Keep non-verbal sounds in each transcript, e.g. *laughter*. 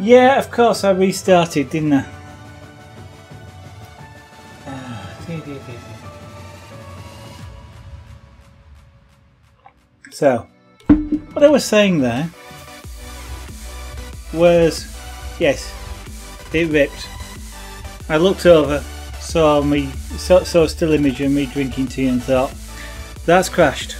Yeah, of course I restarted, didn't I? So, what I was saying there was, yes, it ripped. I looked over, saw me, saw, saw a still image of me drinking tea and thought, that's crashed.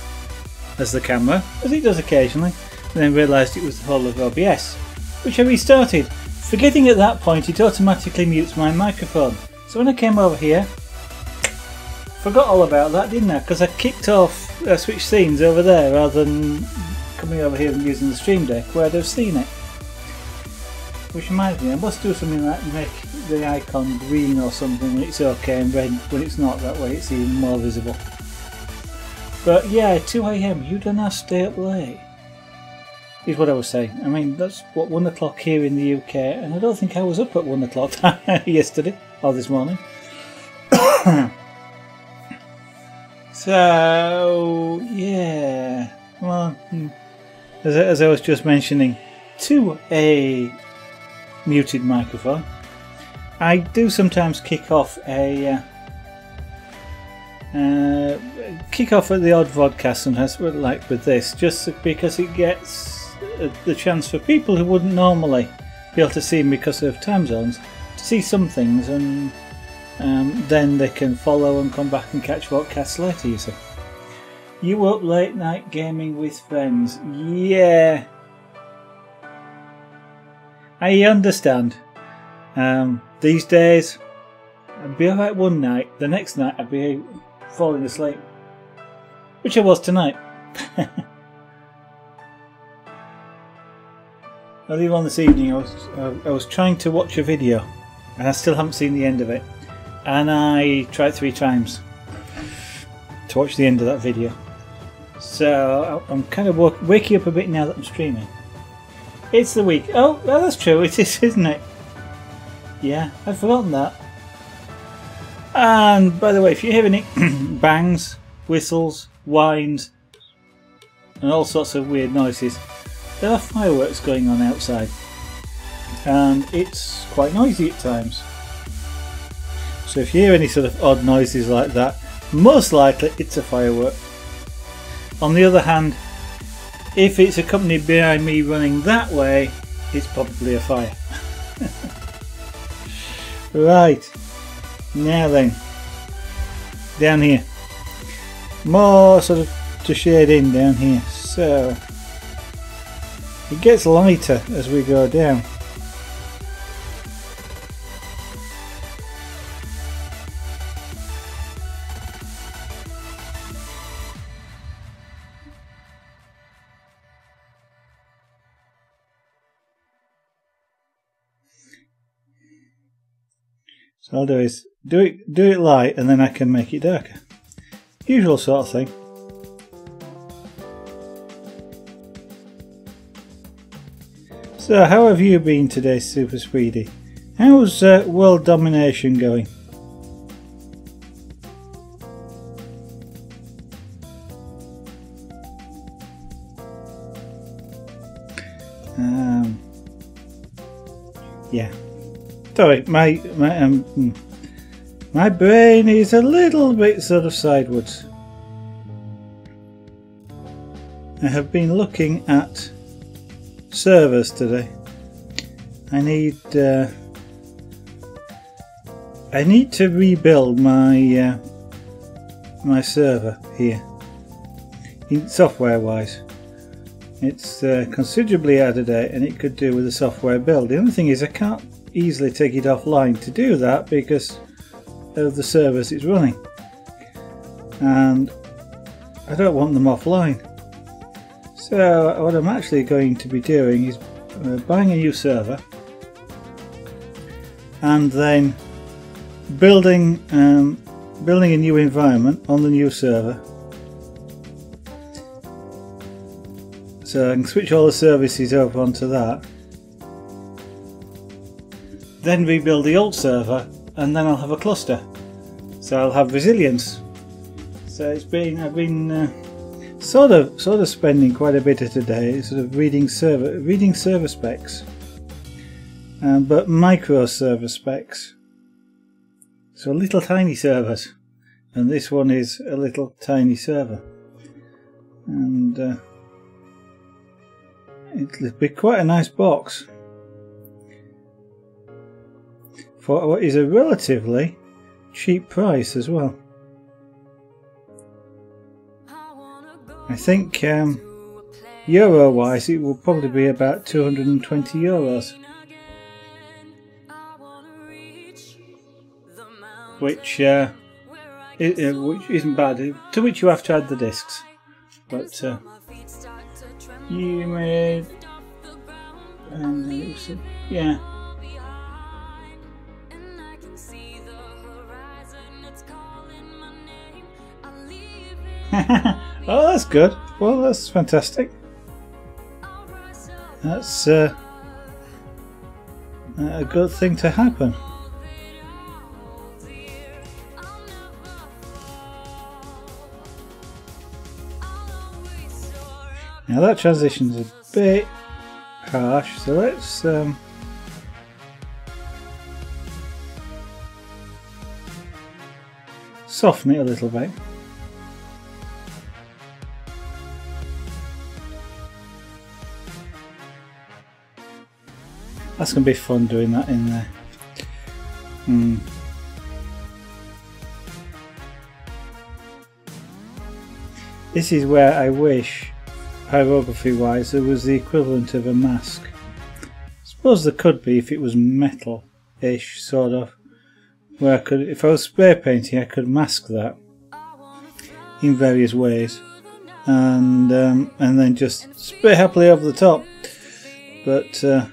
As the camera, as it does occasionally, and then realised it was the whole of OBS, which I restarted, forgetting at that point it automatically mutes my microphone. So when I came over here, forgot all about that, didn't I? Because I kicked off, I switched scenes over there rather than coming over here and using the stream deck where I'd have seen it. Which reminds me, I must do something like make the icon green or something when it's okay and red when it's not, that way it's even more visible. But yeah, 2am, you don't have to stay up late. Is what I was saying. I mean, that's what 1 o'clock here in the UK, and I don't think I was up at 1 o'clock *laughs* yesterday or this morning. *coughs* so, yeah. Well, as, I- as I was just mentioning, to a muted microphone, I do sometimes kick off a. Uh, uh, kick off at the odd vodcast sometimes, like with this, just because it gets the chance for people who wouldn't normally be able to see them because of time zones to see some things, and um, then they can follow and come back and catch vodcasts later. You see, you up late night gaming with friends? Yeah, I understand. Um, these days, I'd be alright one night. The next night, I'd be falling asleep, which I was tonight. *laughs* Earlier on this evening, I was uh, I was trying to watch a video, and I still haven't seen the end of it. And I tried three times to watch the end of that video. So I'm kind of wa- waking up a bit now that I'm streaming. It's the week. Oh, well, that's true. It is, *laughs* isn't it? Yeah, I'd forgotten that. And by the way, if you hear any *clears throat* bangs, whistles, whines, and all sorts of weird noises, there are fireworks going on outside. And it's quite noisy at times. So if you hear any sort of odd noises like that, most likely it's a firework. On the other hand, if it's accompanied by me running that way, it's probably a fire. *laughs* right. Now then, down here. More sort of to shade in down here. So, it gets lighter as we go down. So I'll do is do it do it light and then I can make it darker. Usual sort of thing. So how have you been today, Super Speedy? How's uh, world domination going? Um, yeah. Sorry, my my um, hmm. my brain is a little bit sort of sideways. I have been looking at servers today. I need uh, I need to rebuild my uh, my server here, in software wise. It's uh, considerably out of date, and it could do with a software build. The only thing is, I can't easily take it offline to do that because of the servers it's running, and I don't want them offline. So what I'm actually going to be doing is uh, buying a new server and then building um, building a new environment on the new server. So I can switch all the services over onto that. Then rebuild the old server and then I'll have a cluster. So I'll have resilience. So it's been I've been uh, sort of sort of spending quite a bit of today sort of reading server reading server specs um, but micro server specs. So little tiny servers, and this one is a little tiny server, and uh, it'll be quite a nice box for what is a relatively cheap price as well. I think um, euro wise it will probably be about 220 euros. Which, uh, it, which isn't bad, to which you have to add the discs. But uh, you made. Yeah. *laughs* oh, that's good. Well, that's fantastic. That's uh, a good thing to happen. Now that transition's a bit harsh, so let's um, soften it a little bit. That's going to be fun doing that in there. Hmm. This is where I wish, pyrography wise, there was the equivalent of a mask. I suppose there could be if it was metal-ish, sort of. Where I could, if I was spray painting, I could mask that in various ways, and um, and then just spray happily over the top. But uh,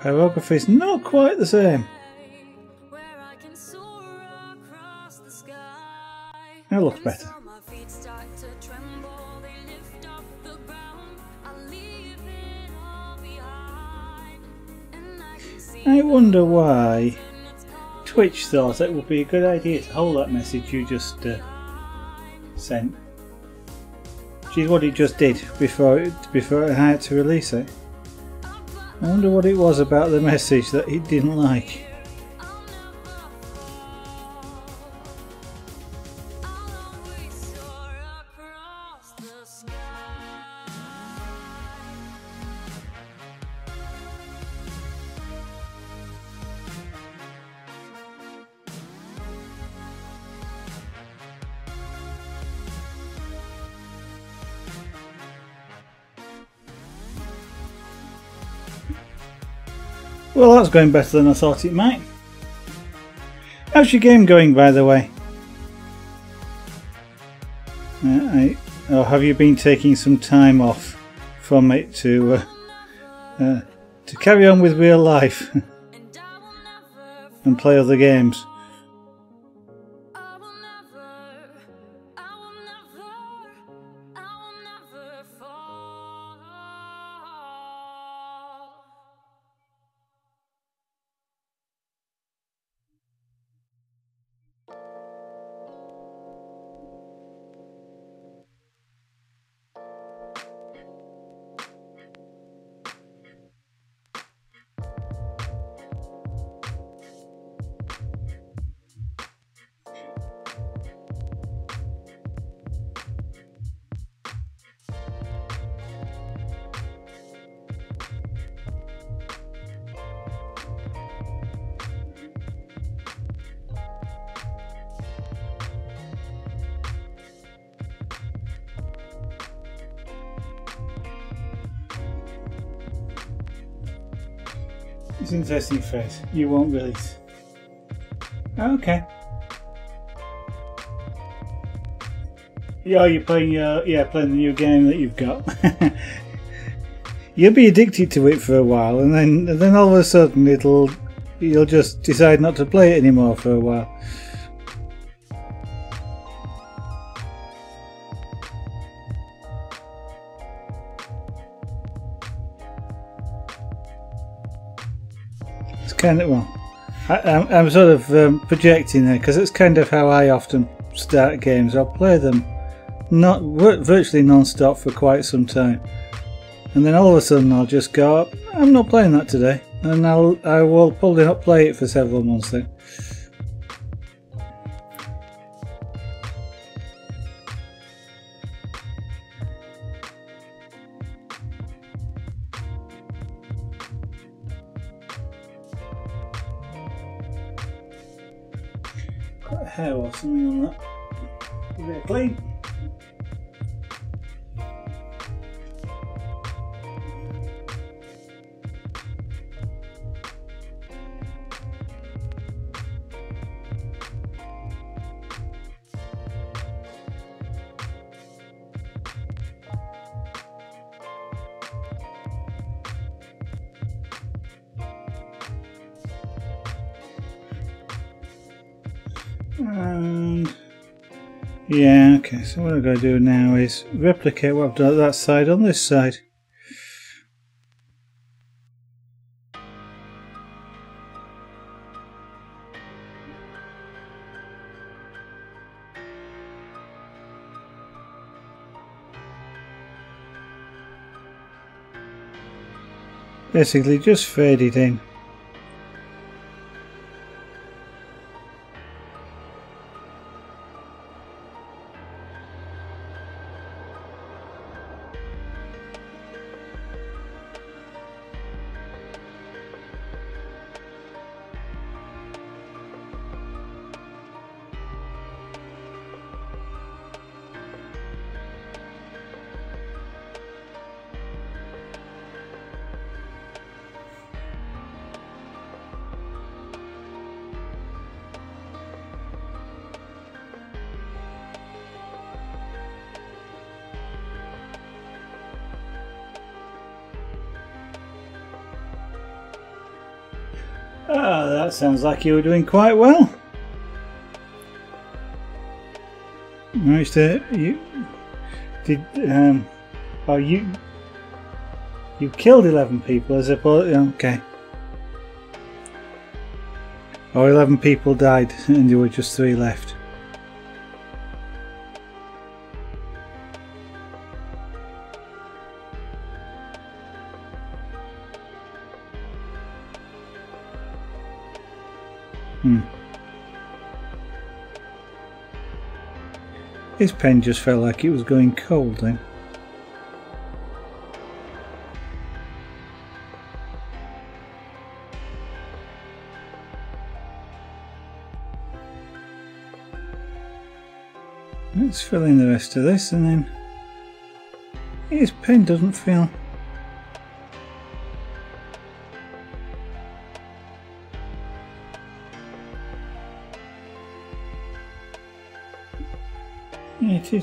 Pyrography is not quite the same. It looks better. I wonder why Twitch thought it would be a good idea to hold that message you just uh, sent. Which is what it just did before it, before I had to release it. I wonder what it was about the message that he didn't like. Well, that's going better than I thought it might. How's your game going, by the way? Uh, I, or have you been taking some time off from it to uh, uh, to carry on with real life *laughs* and play other games? It's interesting face. You won't release. Okay. Yeah, you're playing. your yeah, playing the new game that you've got. *laughs* You'll be addicted to it for a while, and then and then all of a sudden it'll you'll just decide not to play it anymore for a while. Kind of well. I, am sort of um, projecting there because it's kind of how I often start games. I'll play them not virtually non-stop for quite some time, and then all of a sudden I'll just go, "I'm not playing that today," and I'll I will probably not play it for several months then. So what I'm going to do now is replicate what I've done at that side on this side. Basically just fade it in. Ah, that sounds like you were doing quite well. Managed to you did um oh you you killed eleven people as opposed okay. Or oh, eleven people died and there were just three left. His pen just felt like it was going cold then. Let's fill in the rest of this and then his pen doesn't feel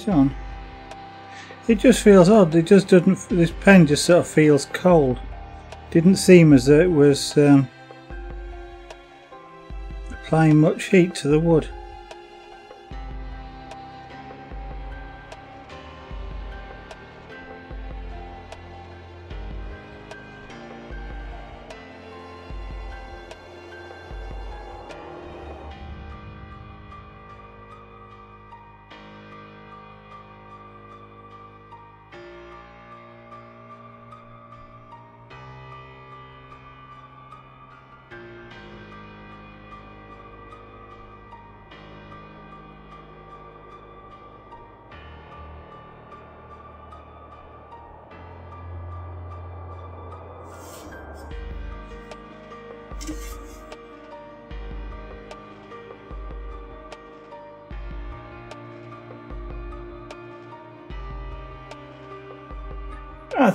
on. It just feels odd. It just doesn't. This pen just sort of feels cold. Didn't seem as though it was um, applying much heat to the wood.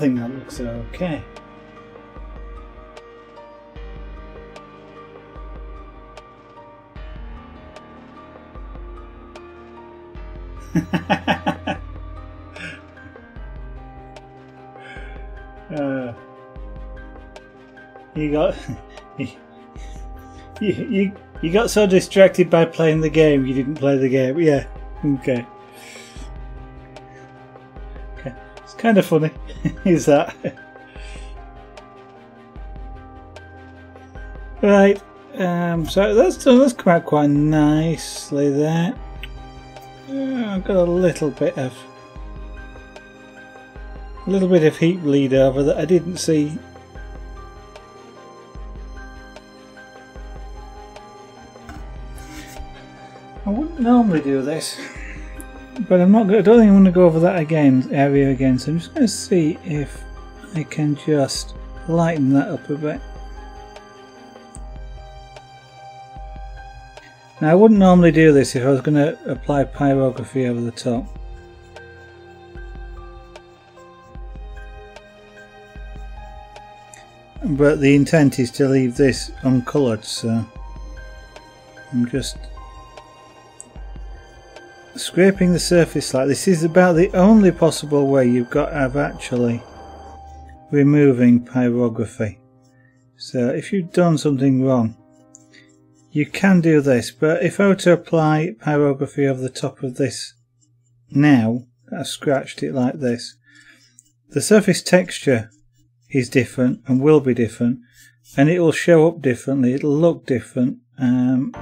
Think that looks okay. *laughs* uh, you got *laughs* you, you you got so distracted by playing the game you didn't play the game. Yeah. Okay. Okay. It's kind of funny. *laughs* is that? right, um, so that's that's come out quite nicely there. I've got a little bit of a little bit of heat bleed over that I didn't see. I wouldn't normally do this but I'm not. I don't think I'm going to go over that again area again. So I'm just going to see if I can just lighten that up a bit. Now I wouldn't normally do this if I was going to apply pyrography over the top. But the intent is to leave this uncoloured so I'm just scraping the surface like this is about the only possible way you've got of actually removing pyrography. So if you've done something wrong you can do this, but if I were to apply pyrography over the top of this now, I've scratched it like this, the surface texture is different and will be different, and it will show up differently, it'll look different. Um,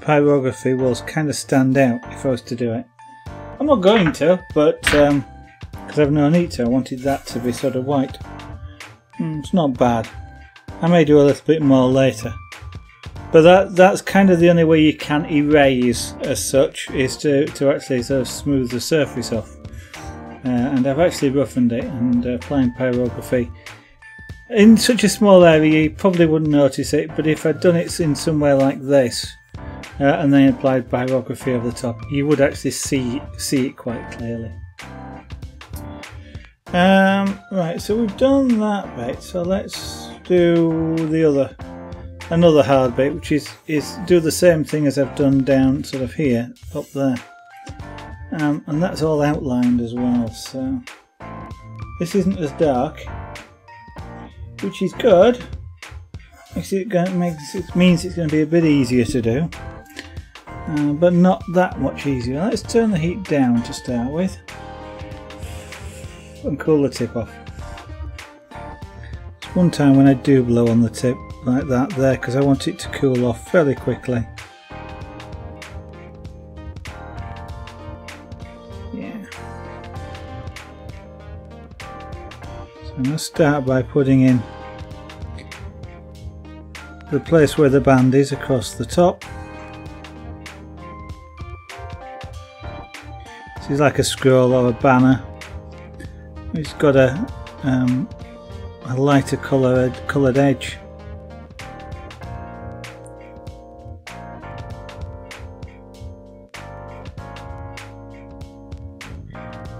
pyrography will kind of stand out if I was to do it. I'm not going to, but because um, I've no need to, I wanted that to be sort of white. Mm, it's not bad. I may do a little bit more later. But that that's kind of the only way you can erase as such is to, to actually sort of smooth the surface off. Uh, and I've actually roughened it and uh, applying pyrography. In such a small area you probably wouldn't notice it, but if I'd done it in somewhere like this uh, and then applied pyrography over the top, you would actually see see it quite clearly. Um, right, so we've done that bit, so let's do the other another hard bit which is is do the same thing as I've done down sort of here up there. Um, and that's all outlined as well so. This isn't as dark which is good. It, makes it means it's going to be a bit easier to do uh, but not that much easier let's turn the heat down to start with and cool the tip off it's one time when I do blow on the tip like that there because I want it to cool off fairly quickly. Yeah. So I'm going to start by putting in the place where the band is across the top. Is like a scroll or a banner. It's got a, um, a lighter coloured, coloured edge.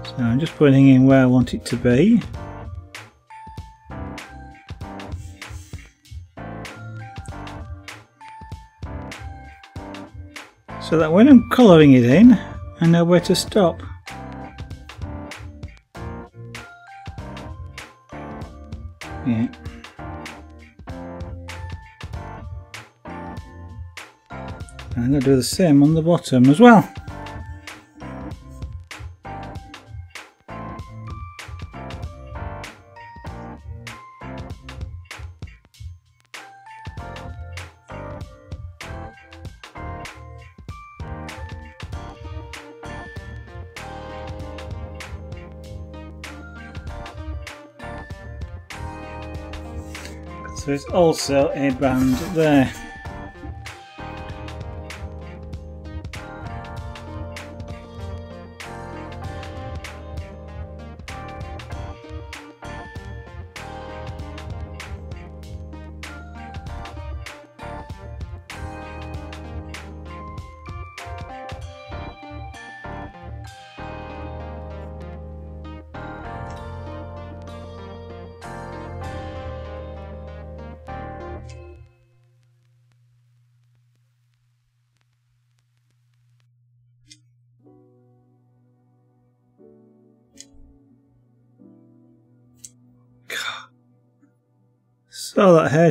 So I'm just putting in where I want it to be. So that when I'm colouring it in, I know where to stop. Yeah. And I'm going to do the same on the bottom as well. So there's also a band there.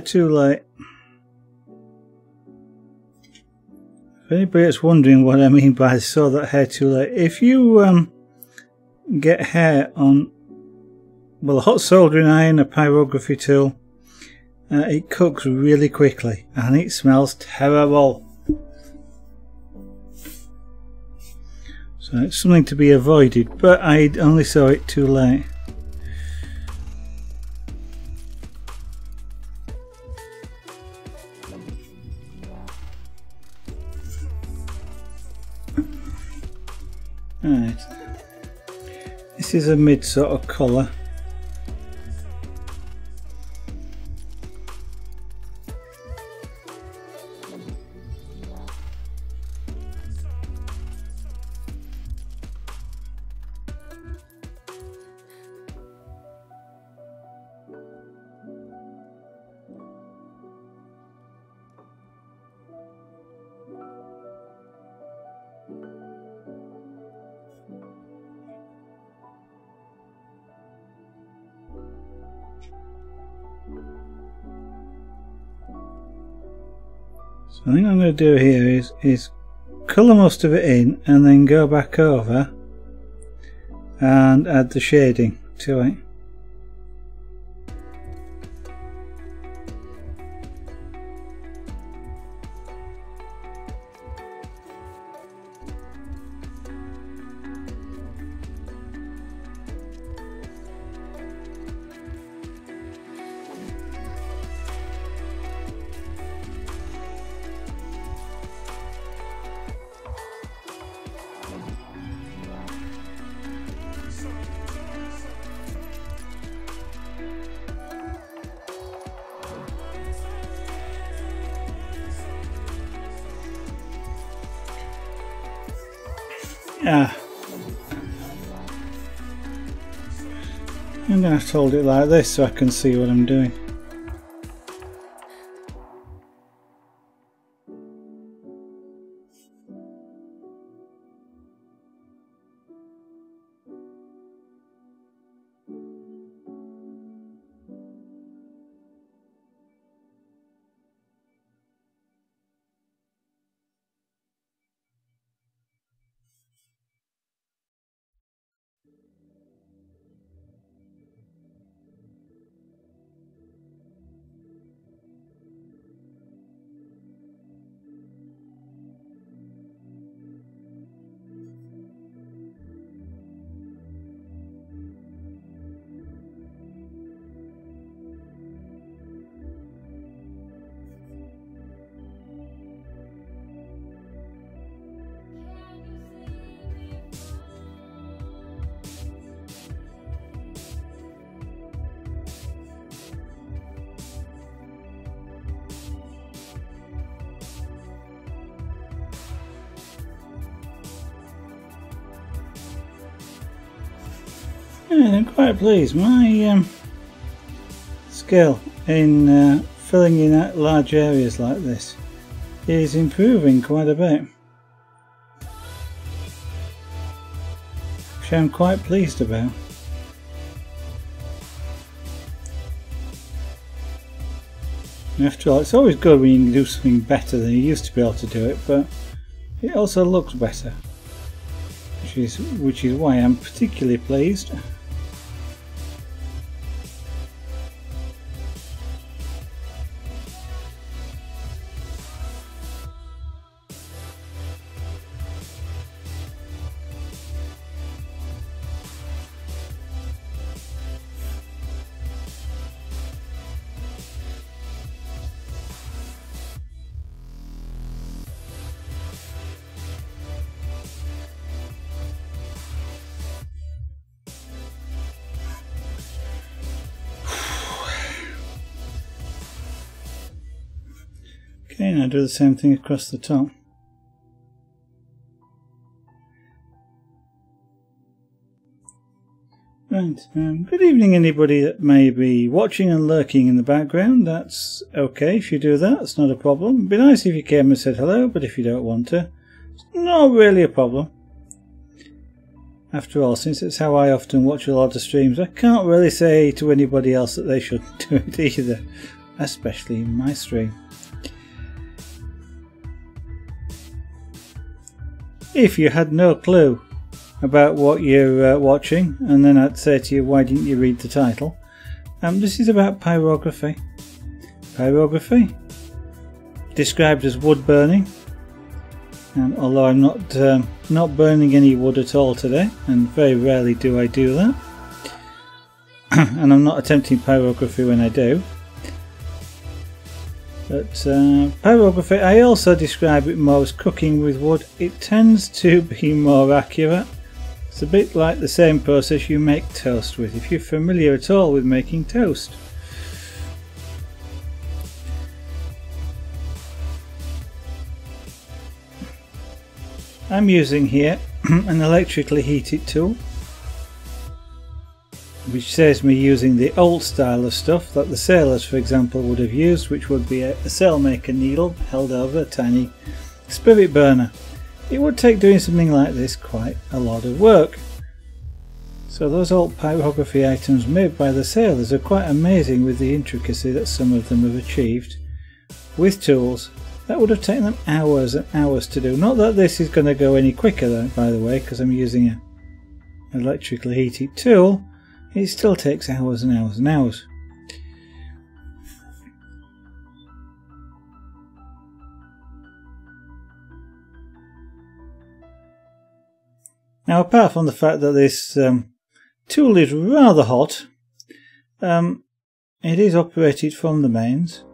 Too late. If anybody's wondering what I mean by saw that hair too late, if you um, get hair on well a hot soldering iron, a pyrography tool, uh, it cooks really quickly and it smells terrible. So it's something to be avoided, but I only saw it too late. Right. This is a mid sort of colour. I think I'm going to do here is, is colour most of it in and then go back over and add the shading to it. Hold it like this so I can see what I'm doing. Yeah, I'm quite pleased. My um, skill in uh, filling in large areas like this is improving quite a bit. Which I'm quite pleased about. After all, it's always good when you can do something better than you used to be able to do it, but it also looks better. Which is, which is why I'm particularly pleased. The same thing across the top. Right, um, good evening anybody that may be watching and lurking in the background. That's okay if you do that, it's not a problem. It'd be nice if you came and said hello, but if you don't want to, it's not really a problem. After all, since it's how I often watch a lot of streams, I can't really say to anybody else that they shouldn't *laughs* do it either, especially in my stream. If you had no clue about what you're uh, watching, and then I'd say to you, why didn't you read the title? Um, this is about pyrography. Pyrography, described as wood burning. And although I'm not um, not burning any wood at all today, and very rarely do I do that, *clears throat* and I'm not attempting pyrography when I do, but uh, pyrography, I also describe it more as cooking with wood. It tends to be more accurate It's a bit like the same process you make toast with, if you're familiar at all with making toast. I'm using here *clears throat* an electrically heated tool which saves me using the old style of stuff that the sailors for example would have used which would be a, a sailmaker needle held over a tiny spirit burner. It would take doing something like this quite a lot of work. So those old pyrography items made by the sailors are quite amazing with the intricacy that some of them have achieved with tools that would have taken them hours and hours to do. Not that this is going to go any quicker though, by the way, because I'm using an electrically heated tool. It still takes hours and hours and hours. Now apart from the fact that this um, tool is rather hot, um, it is operated from the mains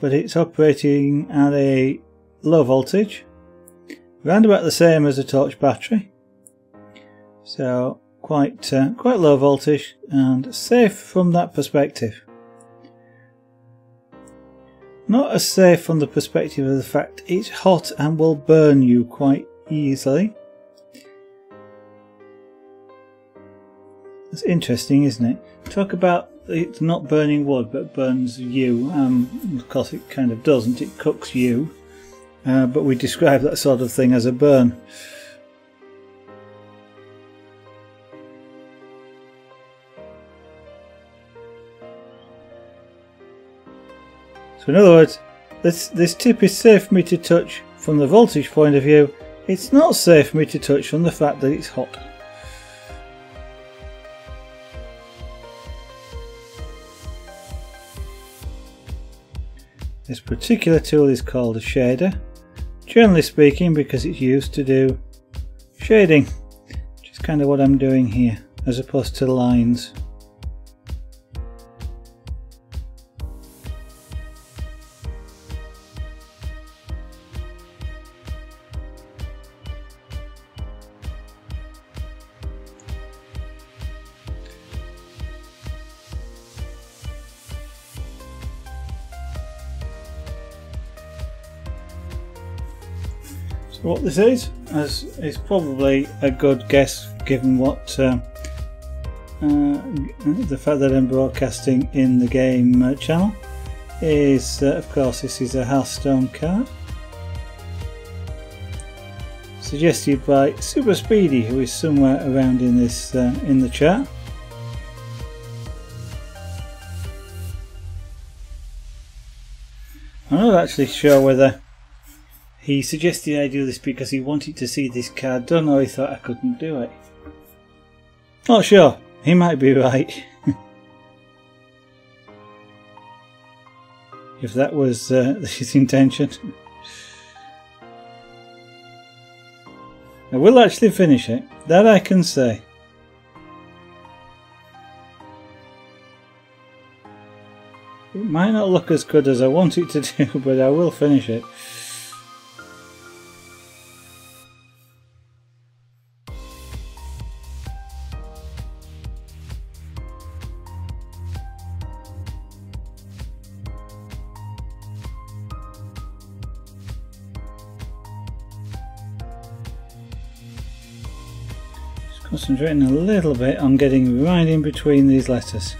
but it's operating at a low voltage around about the same as a torch battery so quite uh, quite low voltage and safe from that perspective not as safe from the perspective of the fact it's hot and will burn you quite easily that's interesting isn't it talk about it's not burning wood but burns you. Um, of course, it kind of doesn't, it cooks you. Uh, but we describe that sort of thing as a burn. So in other words, this, this tip is safe for me to touch from the voltage point of view. It's not safe for me to touch from the fact that it's hot. This particular tool is called a shader, generally speaking because it's used to do shading, which is kind of what I'm doing here, as opposed to lines. What this is, as is probably a good guess given what uh, uh, the fact that I'm broadcasting in the game uh, channel is, uh, of course, this is a Hearthstone card suggested by Super Speedy, who is somewhere around in this uh, in the chat. I'm not actually sure whether he suggested I do this because he wanted to see this card done or he thought I couldn't do it. Not sure, he might be right. *laughs* if that was uh, *laughs* his intention. I will actually finish it, that I can say. It might not look as good as I want it to do, *laughs* but I will finish it. Concentrating a little bit on getting right in between these letters.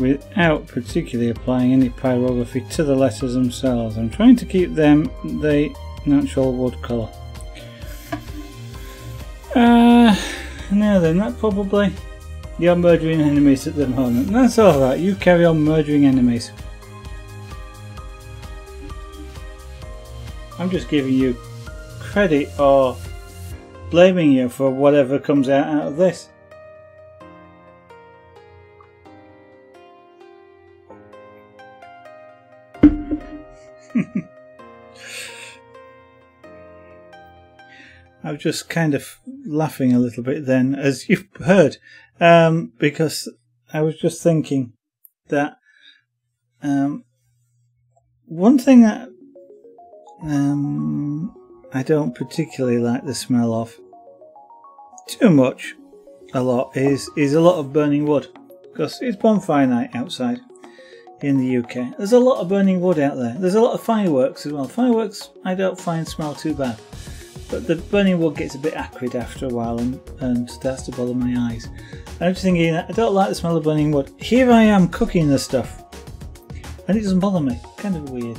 without particularly applying any pyrography to the letters themselves. I'm trying to keep them the natural wood colour. Then, that probably... You're murdering enemies at the moment. That's alright, you carry on murdering enemies. I'm just giving you credit or blaming you for whatever comes out, out of this. Just kind of laughing a little bit then, as *laughs* you've heard, um, because I was just thinking that um, one thing that um, I don't particularly like the smell of too much, a lot, is, is a lot of burning wood because it's bonfire night outside in the UK. There's a lot of burning wood out there. There's a lot of fireworks as well. Fireworks I don't find smell too bad. But the burning wood gets a bit acrid after a while and, and starts to bother my eyes. I'm just thinking, I don't like the smell of burning wood. Here I am cooking this stuff. And it doesn't bother me. Kind of weird.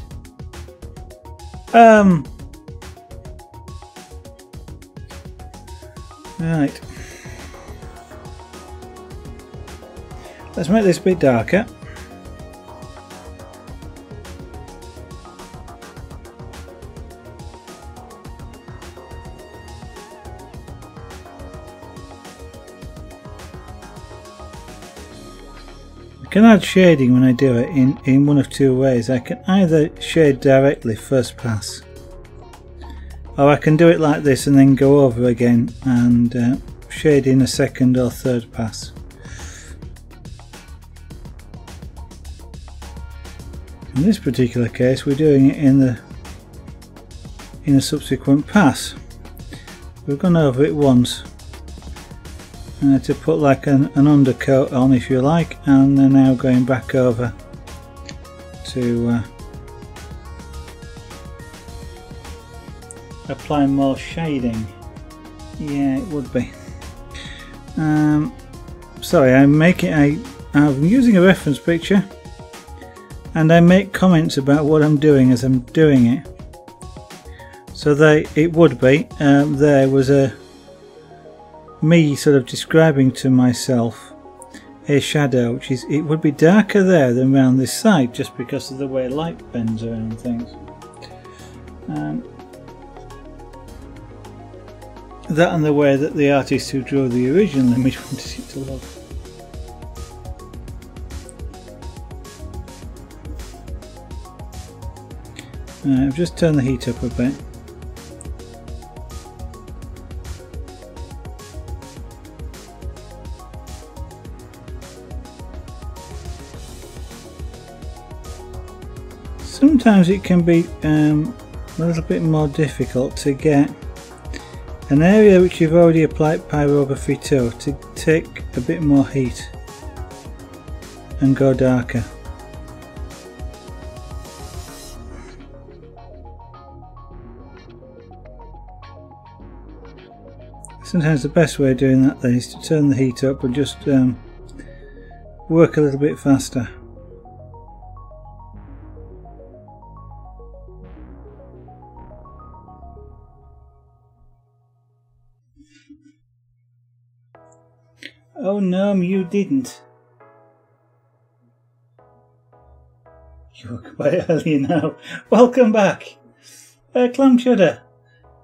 Um. Right. Let's make this a bit darker. Can add shading when I do it in, in one of two ways. I can either shade directly first pass or I can do it like this and then go over again and uh, shade in a second or third pass. In this particular case we're doing it in the in a subsequent pass. We've gone over it once uh, to put like an, an, undercoat on if you like and then now going back over to uh, apply more shading. Yeah it would be. Um, sorry I'm making a I'm using a reference picture and I make comments about what I'm doing as I'm doing it. So they it would be um, there was a me sort of describing to myself a shadow which is it would be darker there than around this side just because of the way light bends around things. Um, that and the way that the artist who drew the original image *laughs* wanted it to look. I've just turned the heat up a bit sometimes it can be um, a little bit more difficult to get an area which you've already applied pyrography to to take a bit more heat and go darker. Sometimes the best way of doing that then is to turn the heat up and just um, work a little bit faster. Oh no, you didn't. You were quite *laughs* early now. Welcome back. Uh, Clam Chudder.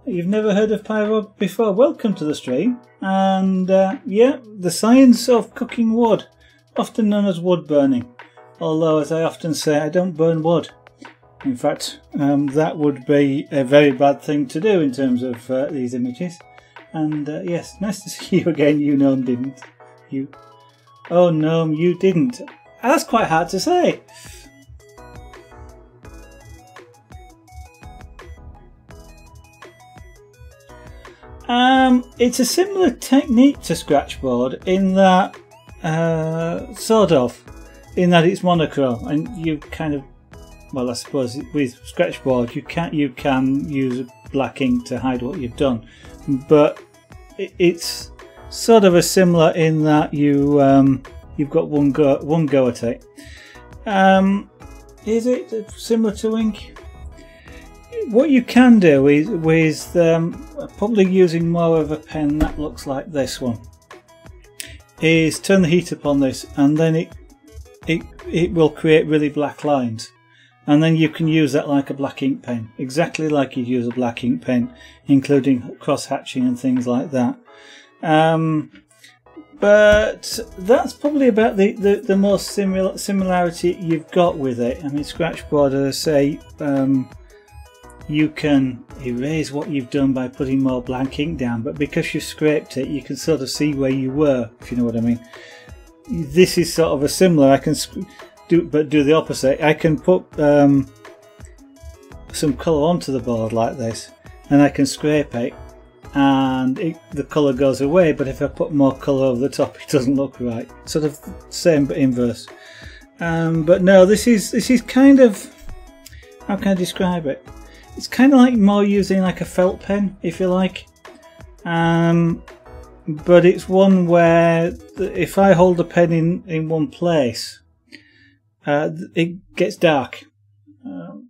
You've never heard of pyro before. Welcome to the stream. And uh, yeah, the science of cooking wood, often known as wood burning. Although, as I often say, I don't burn wood. In fact, um, that would be a very bad thing to do in terms of uh, these images. And uh, yes, nice to *laughs* see you again. You know, didn't. You. Oh no, you didn't. That's quite hard to say. Um, it's a similar technique to Scratchboard in that, uh, sort of, in that it's monochrome and you kind of, well, I suppose with Scratchboard you can you can use black ink to hide what you've done, but it's sort of a similar in that you um, you've got one go one go at it. Um, is it similar to ink? What you can do is with um, probably using more of a pen that looks like this one is turn the heat up on this and then it it it will create really black lines and then you can use that like a black ink pen exactly like you'd use a black ink pen including cross hatching and things like that um, but that's probably about the, the, the most similar similarity you've got with it. I mean, Scratchboard, as I say, um, you can erase what you've done by putting more blank ink down but because you've scraped it you can sort of see where you were if you know what I mean this is sort of a similar I can do but do the opposite I can put um, some colour onto the board like this and I can scrape it and it, the colour goes away but if I put more colour over the top *laughs* it doesn't look right. Sort of same but inverse. Um, but no this is this is kind of how can I describe it? It's kind of like more using like a felt pen if you like. Um, but it's one where if I hold the pen in, in one place uh, it gets dark. Um,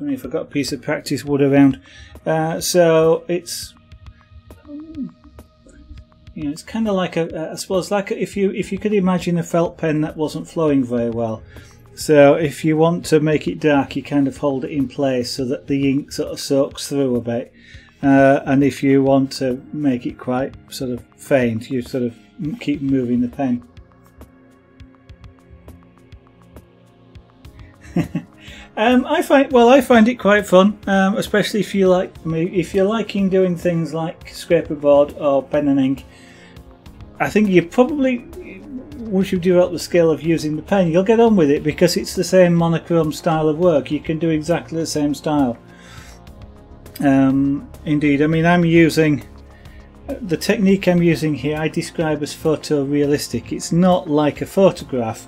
if I've got a piece of practice wood around uh, so it's you know, it's kind of like a, I suppose, like if you if you could imagine a felt pen that wasn't flowing very well. So if you want to make it dark, you kind of hold it in place so that the ink sort of soaks through a bit. Uh, and if you want to make it quite sort of faint, you sort of keep moving the pen. *laughs* Um, I find well, I find it quite fun, um, especially if you like if you're liking doing things like scraper board or pen and ink. I think you probably once you've developed the skill of using the pen, you'll get on with it because it's the same monochrome style of work. You can do exactly the same style. Um, indeed, I mean I'm using the technique I'm using here. I describe as photorealistic. It's not like a photograph,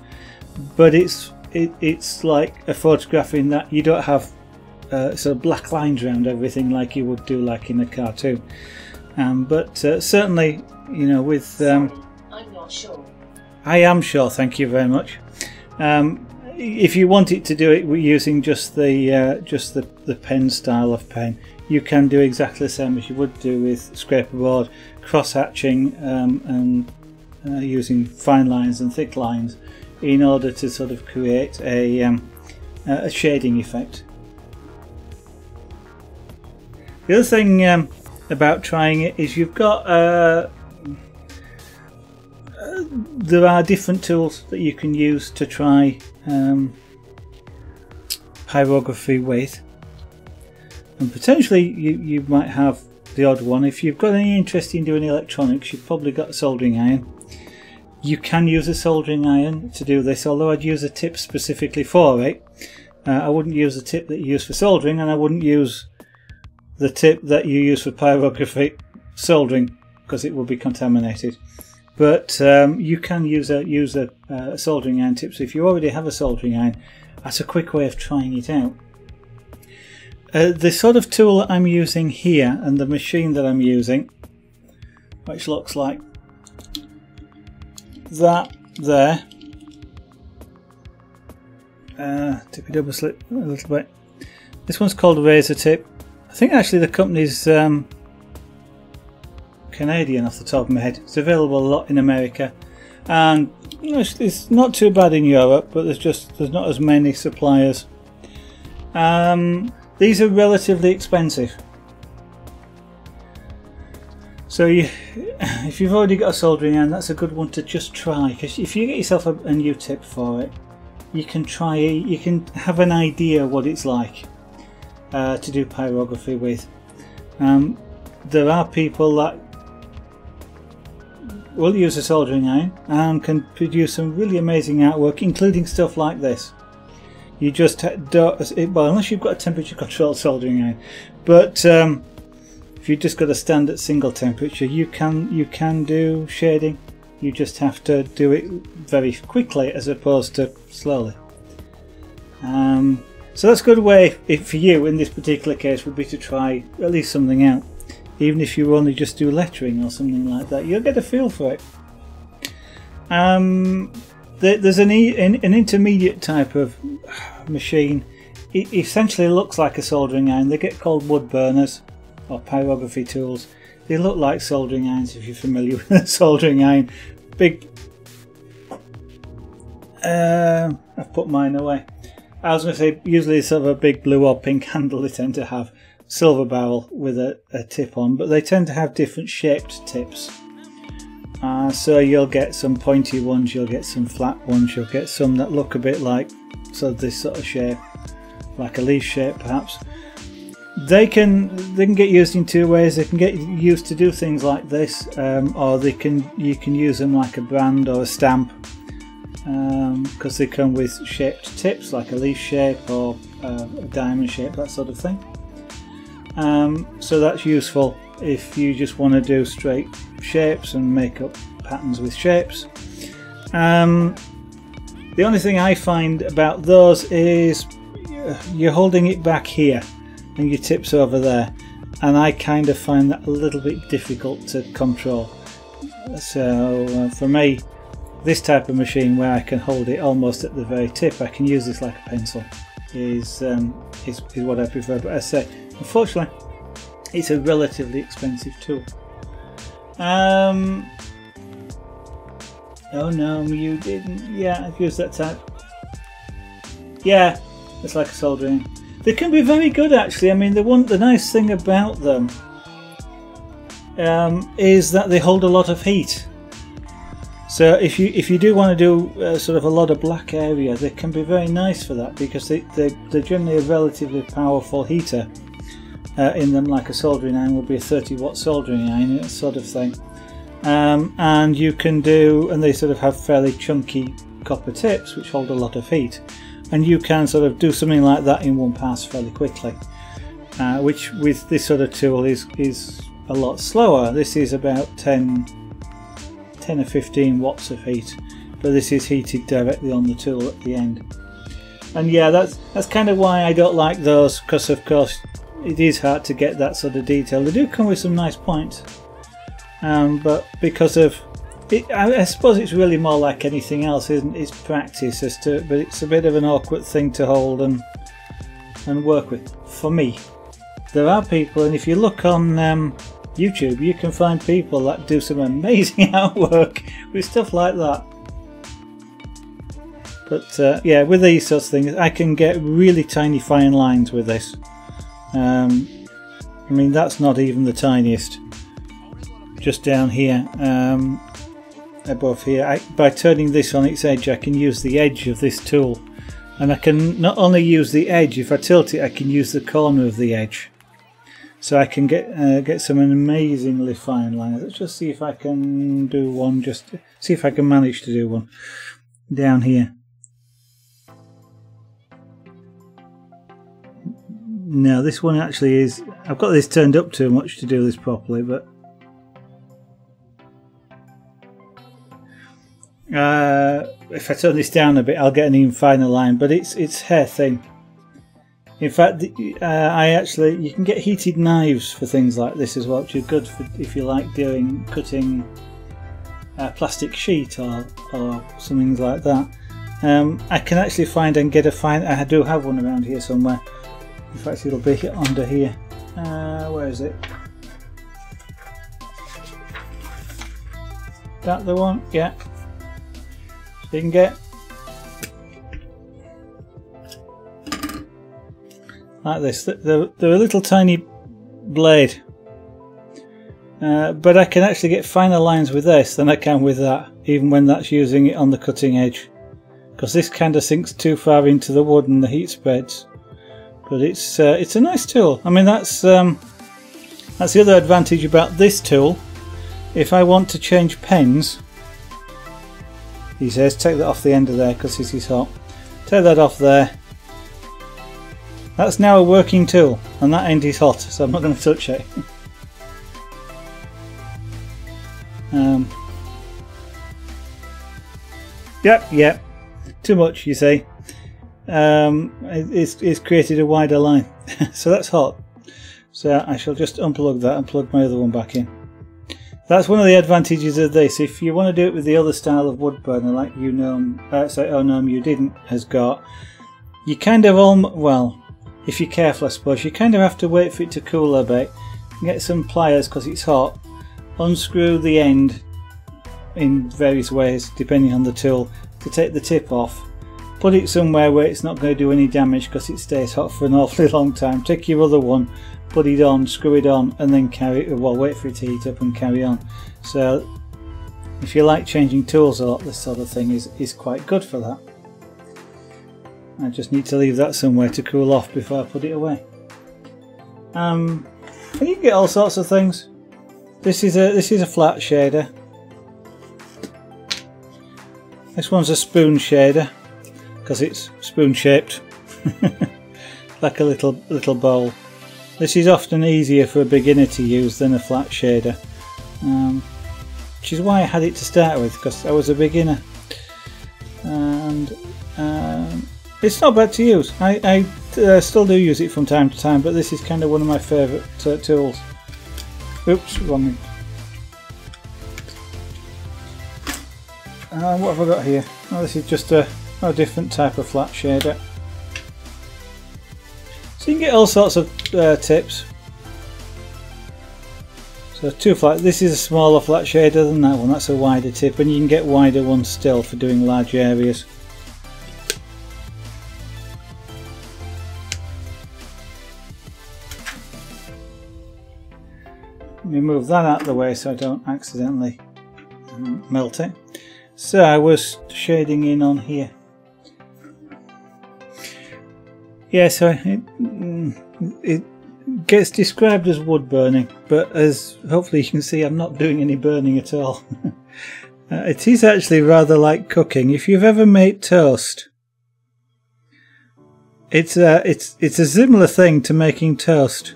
but it's it, it's like a photograph in that you don't have uh, sort of black lines around everything like you would do like in a cartoon. Um, but uh, certainly, you know, with um, Sorry, I'm not sure. I am sure. Thank you very much. Um, if you wanted to do it using just the uh, just the, the pen style of pen, you can do exactly the same as you would do with scraper board, cross hatching um, and uh, using fine lines and thick lines in order to sort of create a, um, a shading effect. The other thing um, about trying it is you've got uh, uh, there are different tools that you can use to try um, pyrography with. And potentially you, you might have the odd one. If you've got any interest in doing electronics you've probably got a soldering iron you can use a soldering iron to do this, although I'd use a tip specifically for it. Uh, I wouldn't use the tip that you use for soldering, and I wouldn't use the tip that you use for pyrography soldering because it will be contaminated. But um, you can use a use a, uh, soldering iron tip. So if you already have a soldering iron, that's a quick way of trying it out. Uh, the sort of tool I'm using here and the machine that I'm using, which looks like that there. Uh, tippy double slip a little bit. This one's called Razortip. I think actually the company's um, Canadian off the top of my head. It's available a lot in America, and it's, it's, not too bad in Europe, but there's just there's not as many suppliers. Um, these are relatively expensive. So you, if you've already got a soldering iron, that's a good one to just try. Because if you get yourself a, a, new tip for it, you can try. You can have an idea what it's like uh, to do pyrography with. Um, there are people that will use a soldering iron and can produce some really amazing artwork, including stuff like this. You just don't, well, unless you've got a temperature controlled soldering iron, but um, if you've just got a stand at single temperature you can you can do shading. You just have to do it very quickly as opposed to slowly. Um, so that's a good way if, for you in this particular case would be to try at least something out. Even if you only just do lettering or something like that you'll get a feel for it. Um, there's an, an, an intermediate type of machine. It essentially looks like a soldering iron. They get called wood burners or pyrography tools. They look like soldering irons if you're familiar *laughs* with a soldering iron. Big. Uh, I've put mine away. I was going to say, usually sort of a big blue or pink *laughs* handle they tend to have. Silver barrel with a, a tip on, but they tend to have different shaped tips. Uh, so you'll get some pointy ones, you'll get some flat ones, you'll get some that look a bit like so this sort of shape like a leaf shape perhaps. They can they can get used in two ways. They can get used to do things like this, um, or they can you can use them like a brand or a stamp because um, they come with shaped tips like a leaf shape or uh, a diamond shape, that sort of thing. Um, so that's useful if you just want to do straight shapes and make up patterns with shapes. Um, the only thing I find about those is you're holding it back here and your tips over there and I kind of find that a little bit difficult to control. So uh, for me this type of machine where I can hold it almost at the very tip, I can use this like a pencil, is, um, is, is what I prefer. But I say, unfortunately, it's a relatively expensive tool. Um, oh no, you didn't. Yeah, I've used that type. Yeah, it's like a soldering. They can be very good actually. I mean, the one, the nice thing about them um, is that they hold a lot of heat. So if you if you do want to do uh, sort of a lot of black area, they can be very nice for that because they, they, they're generally a relatively powerful heater uh, in them, like a soldering iron would be a 30 watt soldering iron, sort of thing. Um, and you can do, and they sort of have fairly chunky copper tips which hold a lot of heat. And you can sort of do something like that in one pass fairly quickly, uh, which with this sort of tool is, is a lot slower. This is about 10 10 or 15 watts of heat but this is heated directly on the tool at the end and yeah that's that's kind of why I don't like those because of course it is hard to get that sort of detail they do come with some nice points um, but because of it, I, I, suppose it's really more like anything else isn't it? it's practice as to but it's a bit of an awkward thing to hold and and work with for me there are people and if you look on um, YouTube, you can find people that do some amazing *laughs* artwork with stuff like that. But uh, yeah, with these sorts of things, I can get really tiny fine lines with this. Um, I mean, that's not even the tiniest. Just down here, um, above here, I, by turning this on its edge, I can use the edge of this tool. And I can not only use the edge, if I tilt it, I can use the corner of the edge so I can get uh, get some amazingly fine lines. Let's just see if I can do one. Just see if I can manage to do one down here. No, this one actually is. I've got this turned up too much to do this properly, but uh, if I turn this down a bit, I'll get an even finer line. But it's it's hair thin. In fact, uh, I actually you can get heated knives for things like this as well, which are good for if you like doing cutting a plastic sheet or or something like that. Um, I can actually find and get a fine. I do have one around here somewhere. In fact, it'll be under here. Uh, where is it? That the one? Yeah. You can get like this. They're, they're a little tiny blade. Uh, but I can actually get finer lines with this than I can with that, even when that's using it on the cutting edge. Because this kind of sinks too far into the wood and the heat spreads. But it's uh, it's a nice tool. I mean that's um, that's the other advantage about this tool. If I want to change pens, he says take that off the end of there because this is hot. Take that off there that's now a working tool, and that end is hot, so I'm not going to touch it. *laughs* um, yep, yep. Too much, you see. Um, it's, it's created a wider line, *laughs* so that's hot. So I shall just unplug that and plug my other one back in. That's one of the advantages of this. If you want to do it with the other style of wood burner, like you know, uh, say, oh no, you didn't, has got, you kind of all well, if you're careful I suppose you kind of have to wait for it to cool a bit get some pliers because it's hot unscrew the end in various ways depending on the tool to take the tip off put it somewhere where it's not going to do any damage because it stays hot for an *laughs* awfully long time take your other one put it on screw it on and then carry it well wait for it to heat up and carry on so if you like changing tools a lot this sort of thing is, is quite good for that I just need to leave that somewhere to cool off before I put it away. Um, you can get all sorts of things. This is a this is a flat shader. This one's a spoon shader because it's spoon shaped, *laughs* like a little little bowl. This is often easier for a beginner to use than a flat shader, um, which is why I had it to start with because I was a beginner. And um, it's not bad to use. I, I uh, still do use it from time to time, but this is kind of one of my favourite uh, tools. Oops, wrong. Uh, what have I got here? Oh, this is just a, a different type of flat shader. So you can get all sorts of uh, tips. So two flat. This is a smaller flat shader than that one. That's a wider tip, and you can get wider ones still for doing large areas. Let me move that out of the way so I don't accidentally um, melt it. So I was shading in on here. Yeah, so it, mm, it gets described as wood burning, but as hopefully you can see, I'm not doing any burning at all. *laughs* uh, it is actually rather like cooking. If you've ever made toast, it's a, it's, it's a similar thing to making toast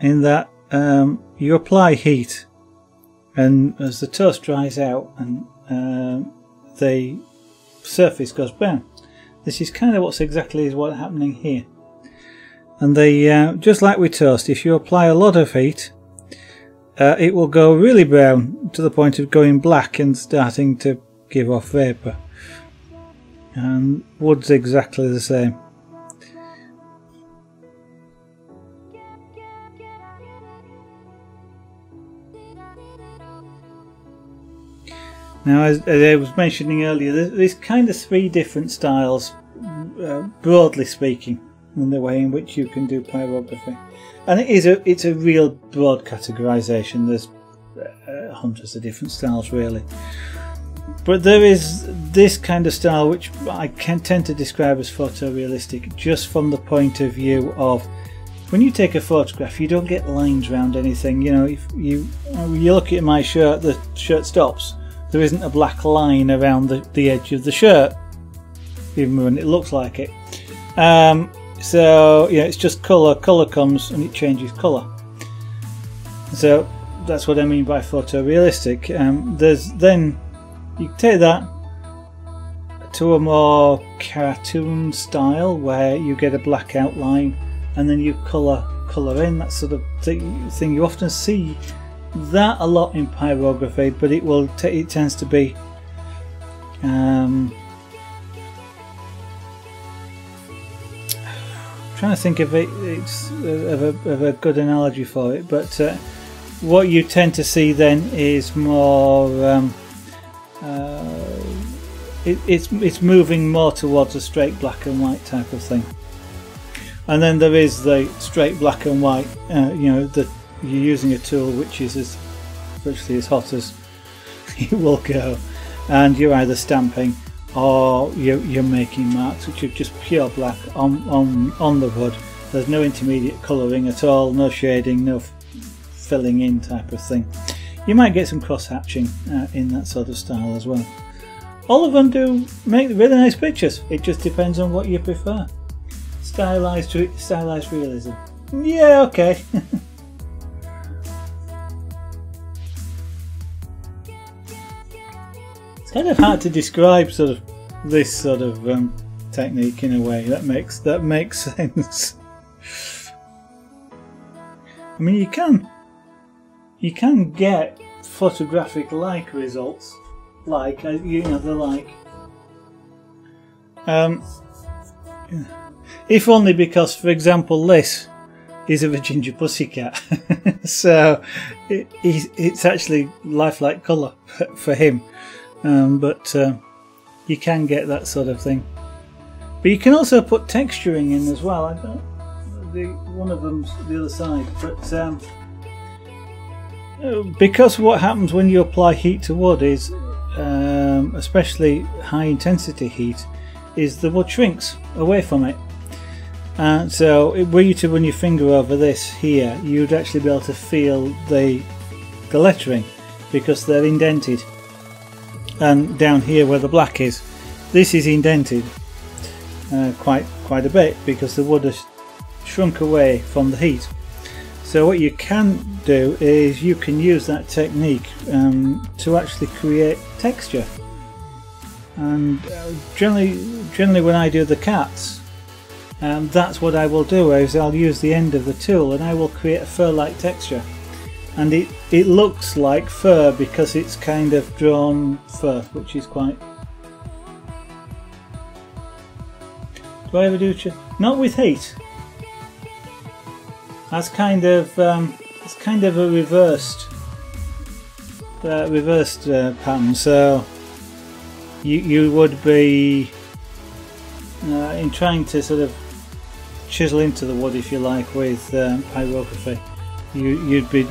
in that um, you apply heat and as the toast dries out and uh, the surface goes brown. This is kind of what's exactly is what's happening here. And they, uh, just like with toast, if you apply a lot of heat, uh, it will go really brown to the point of going black and starting to give off vapour. And wood's exactly the same. Now, as, as, I was mentioning earlier, there's kind of three different styles, uh, broadly speaking, in the way in which you can do pyrography, and it is a it's a real broad categorization. There's uh, hundreds of different styles, really, but there is this kind of style which I can tend to describe as photorealistic, just from the point of view of when you take a photograph, you don't get lines around anything. You know, if you you look at my shirt, the shirt stops there isn't a black line around the, the edge of the shirt, even when it looks like it. Um, so yeah, it's just colour. Colour comes and it changes colour. So that's what I mean by photorealistic. Um, there's then you take that to a more cartoon style where you get a black outline and then you colour colour in. That sort of thing you often see that a lot in pyrography, but it will it tends to be um, trying to think of it it's of a, of a good analogy for it but uh, what you tend to see then is more um, uh, it, it's it's moving more towards a straight black and white type of thing. And then there is the straight black and white uh, you know the you're using a tool which is as virtually as hot as *laughs* it will go. And you're either stamping or you're, you're making marks which are just pure black on, on, on the wood. There's no intermediate colouring at all no shading no filling in type of thing. You might get some cross hatching uh, in that sort of style as well. All of them do make really nice pictures. It just depends on what you prefer. Stylized stylized realism. Yeah okay *laughs* kind of hard to describe sort of this sort of um, technique in a way that makes that makes *laughs* sense. I mean, you can you can get photographic like results, like uh, you know the like. Um, if only because, for example, this is of a ginger pussycat, *laughs* so it, it's actually lifelike colour *laughs* for him um, but uh, you can get that sort of thing. But you can also put texturing in as well. I don't. The one of them's the other side, but um, because what happens when you apply heat to wood is, um, especially high intensity heat, is the wood shrinks away from it. And so, were you to run your finger over this here, you'd actually be able to feel the the lettering because they're indented. And down here where the black is, this is indented uh, quite quite a bit because the wood has shrunk away from the heat. So what you can do is you can use that technique um, to actually create texture. And uh, generally, generally when I do the cats, um, that's what I will do is I'll use the end of the tool and I will create a fur-like texture. And it, it looks like fur because it's kind of drawn fur, which is quite Do I ever do Not with heat. That's kind of um, it's kind of a reversed uh, reversed uh, pattern. So you you would be uh, in trying to sort of chisel into the wood, if you like, with um, pyrography. You you'd be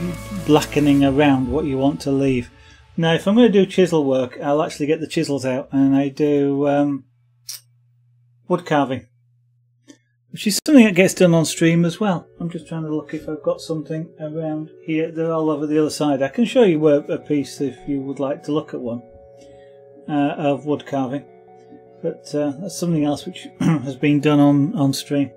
blackening around what you want to leave. Now, if I'm going to do chisel work, I'll actually get the chisels out and I do um, wood carving which is something that gets done on stream as well. I'm just trying to look if I've got something around here. They're all over the other side. I can show you a, piece if you would like to look at one uh, of wood carving. But uh, that's something else which *clears throat* has been done on, on stream.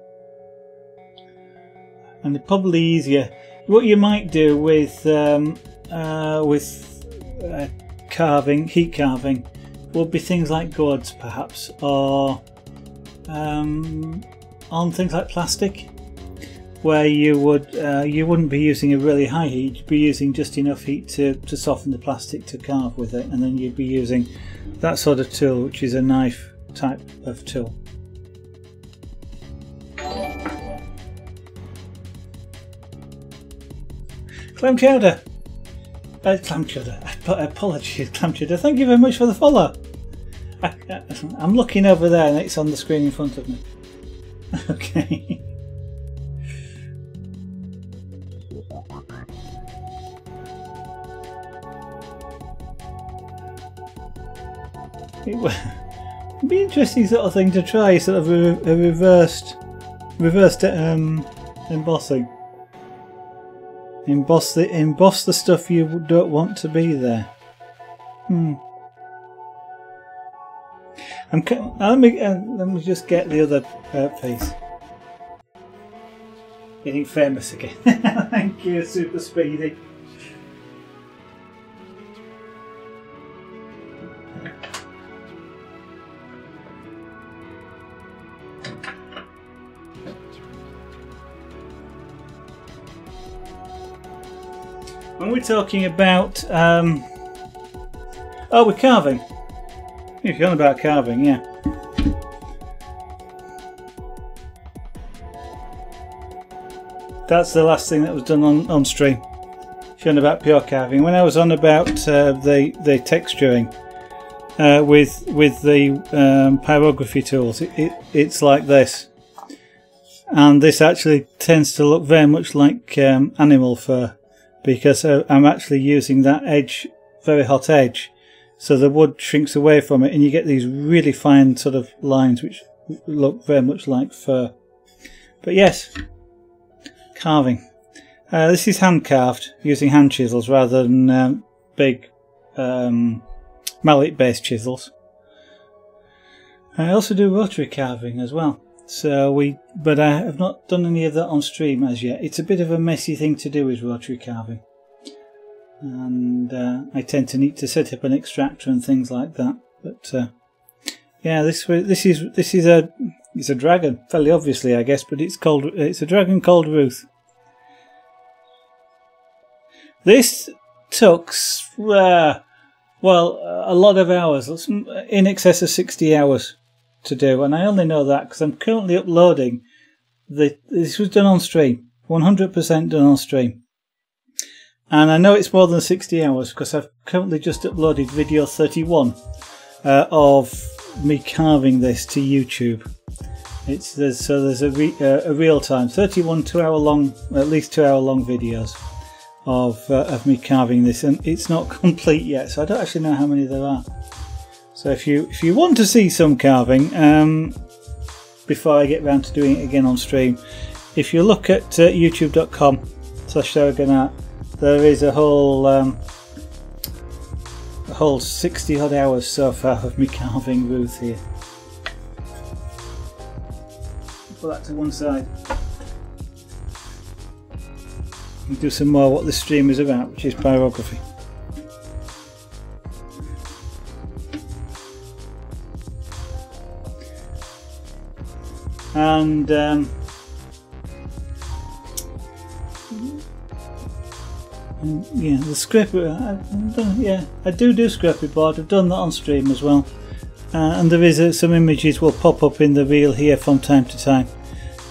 And it's probably easier. What you might do with um, uh, with uh, carving, heat carving, would be things like gourds perhaps, or um, on things like plastic where you would uh, you wouldn't be using a really high heat you'd be using just enough heat to, to soften the plastic to carve with it and then you'd be using that sort of tool which is a knife type of tool clam chowder. Uh, clam chowder. Apologies clam chowder. Thank you very much for the follow. I, I'm looking over there and it's on the screen in front of me. *laughs* Okay. It would be interesting sort of thing to try, sort of a, a reversed, reversed um, embossing. Emboss the emboss the stuff you don't want to be there. Hmm. I'm let me uh, let me just get the other uh, piece. Getting famous again. *laughs* Thank you, Super Speedy. We're talking about um, oh, we're carving. If you're on about carving, yeah. That's the last thing that was done on, on stream. Showing about pure carving. When I was on about uh, the the texturing uh, with with the um, pyrography tools, it, it, it's like this, and this actually tends to look very much like um, animal fur because I'm actually using that edge, very hot edge, so the wood shrinks away from it and you get these really fine sort of lines which look very much like fur. But yes, carving. Uh, this is hand carved using hand chisels rather than um, big um, mallet based chisels. I also do rotary carving as well. So we, but I have not done any of that on stream as yet. It's a bit of a messy thing to do with rotary carving and uh, I tend to need to set up an extractor and things like that. But uh, yeah, this this is this is a it's a dragon, fairly obviously, I guess, but it's called it's a dragon called Ruth. This took uh, well a lot of hours, in excess of sixty hours to do, and I only know that because I'm currently uploading. The this was done on stream, one hundred percent done on stream. And I know it's more than 60 hours because I've currently just uploaded video 31 uh, of me carving this to YouTube. It's there's, so there's a, re, uh, a real time 31 two hour long, at least two hour long videos of uh, of me carving this, and it's not *laughs* complete yet, so I don't actually know how many there are. So if you if you want to see some carving, um, before I get round to doing it again on stream, if you look at uh, youtube.com slash art, there is a whole um, a whole 60 odd hours so far of me *laughs* carving Ruth here. Put that to one side. And do some more what the stream is about, which is pyrography. And um, yeah, the scraper. I, yeah, I do do scraper board. I've done that on stream as well, uh, and there is uh, some images will pop up in the reel here from time to time.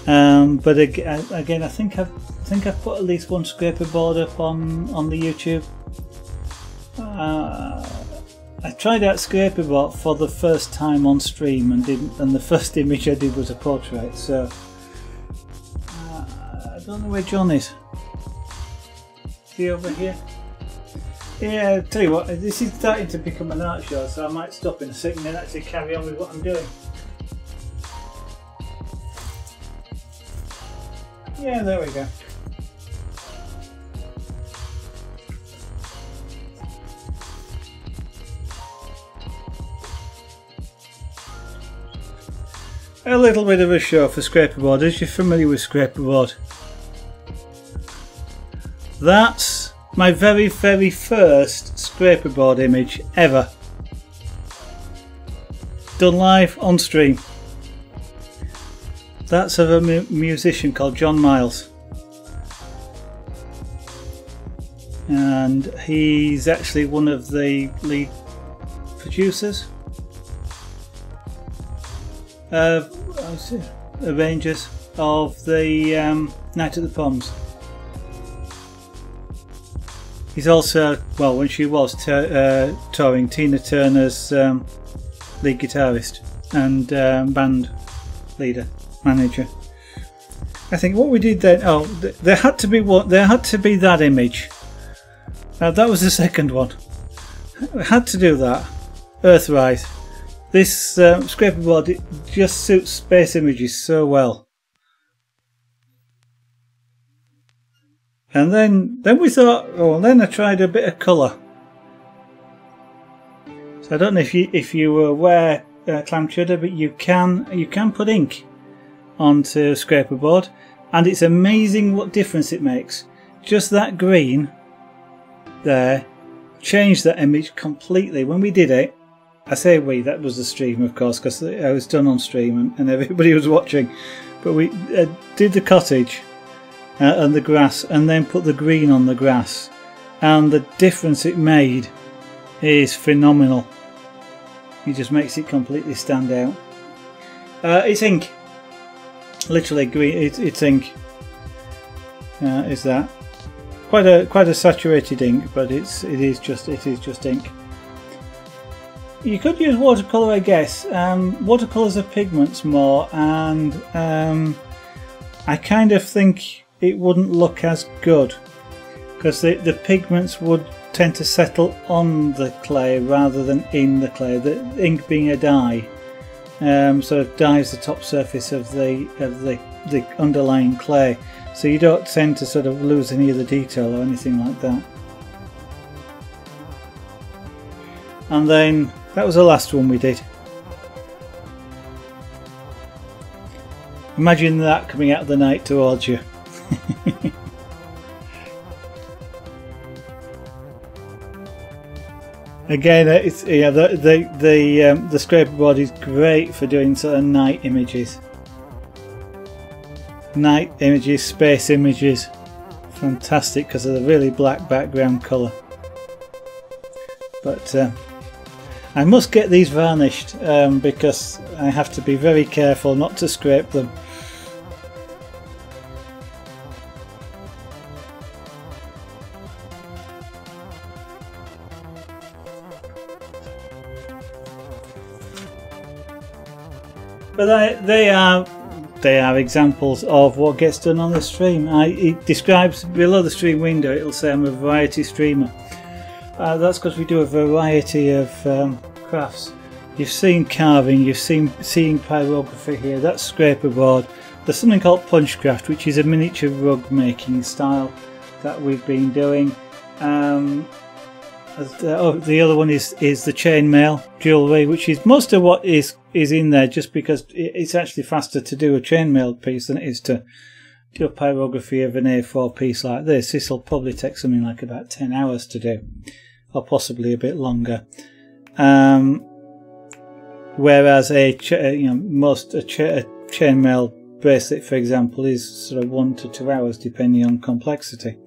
Um, but again, again, I think I've I think I've put at least one scraper board up on on the YouTube. Uh, I tried out Scraperboard for the first time on stream and didn't, and the first *laughs* image I did was a portrait. So uh, I don't know where John is. Is he over here? Yeah, I'll tell you what, this is starting to become an art show, so I might stop in a second and actually carry on with what I'm doing. Yeah, there we go. A little bit of a show for Scraperboard, as you're familiar with Scraperboard. That's my very, very first Scraperboard image ever. Done live on stream. That's of a mu musician called John Miles. And he's actually one of the lead producers arrangers of the um, Night of the Proms. He's also, well, when she was uh, touring, Tina Turner's um, lead guitarist and um, band leader, manager. I think what we did then, oh, th there had to be what there had to be that image. Now that was the second one. We had to do that. Earthrise. This um, board it just suits space images so well. And then, then we thought, oh, then I tried a bit of colour. So I don't know if you if you were aware, uh, Clam Chudder, but you can you can put ink onto scraper board, and it's amazing what difference it makes. Just that green there changed that image completely. When we did it, I say we, that was the stream, of course, because I was done on stream and, and *laughs* everybody was watching. But we uh, did the cottage uh, and the grass and then put the green on the grass. And the difference it made is phenomenal. It just makes it completely stand out. Uh, it's ink. Literally green, it, it's ink. Uh, is that. Quite a quite a saturated ink, but it's it is just it is just ink. You could use watercolour, I guess. Um, watercolours are pigments more, and um, I kind of think it wouldn't look as good because the, the pigments would tend to settle on the clay rather than in the clay. The ink being a dye um, sort of dyes the top surface of the of the, the underlying clay, so you don't tend to sort of lose any of the detail or anything like that. And then that was the last one we did. Imagine that coming out of the night towards you. *laughs* Again, it's yeah the the the um, the scraper board is great for doing sort of night images, night images, space images. Fantastic because of the really black background colour. But uh, I must get these varnished um, because I have to be very careful not to scrape them. But they, they are they are examples of what gets done on the stream. I, it describes below the stream window. It'll say I'm a variety streamer. Uh, that's because we do a variety of um, crafts. You've seen carving, you've seen seeing pyrography here, that's scraper board. There's something called punchcraft, which is a miniature rug making style that we've been doing. Um, the, oh, the other one is is the chainmail jewellery, which is most of what is is in there, just because it's actually faster to do a chainmail piece than it is to do a pyrography of an A4 piece like this. This will probably take something like about 10 hours to do, or possibly a bit longer. Um, Whereas a uh, you know most a, cha- a chainmail bracelet, for example, is sort of one to two hours depending on complexity,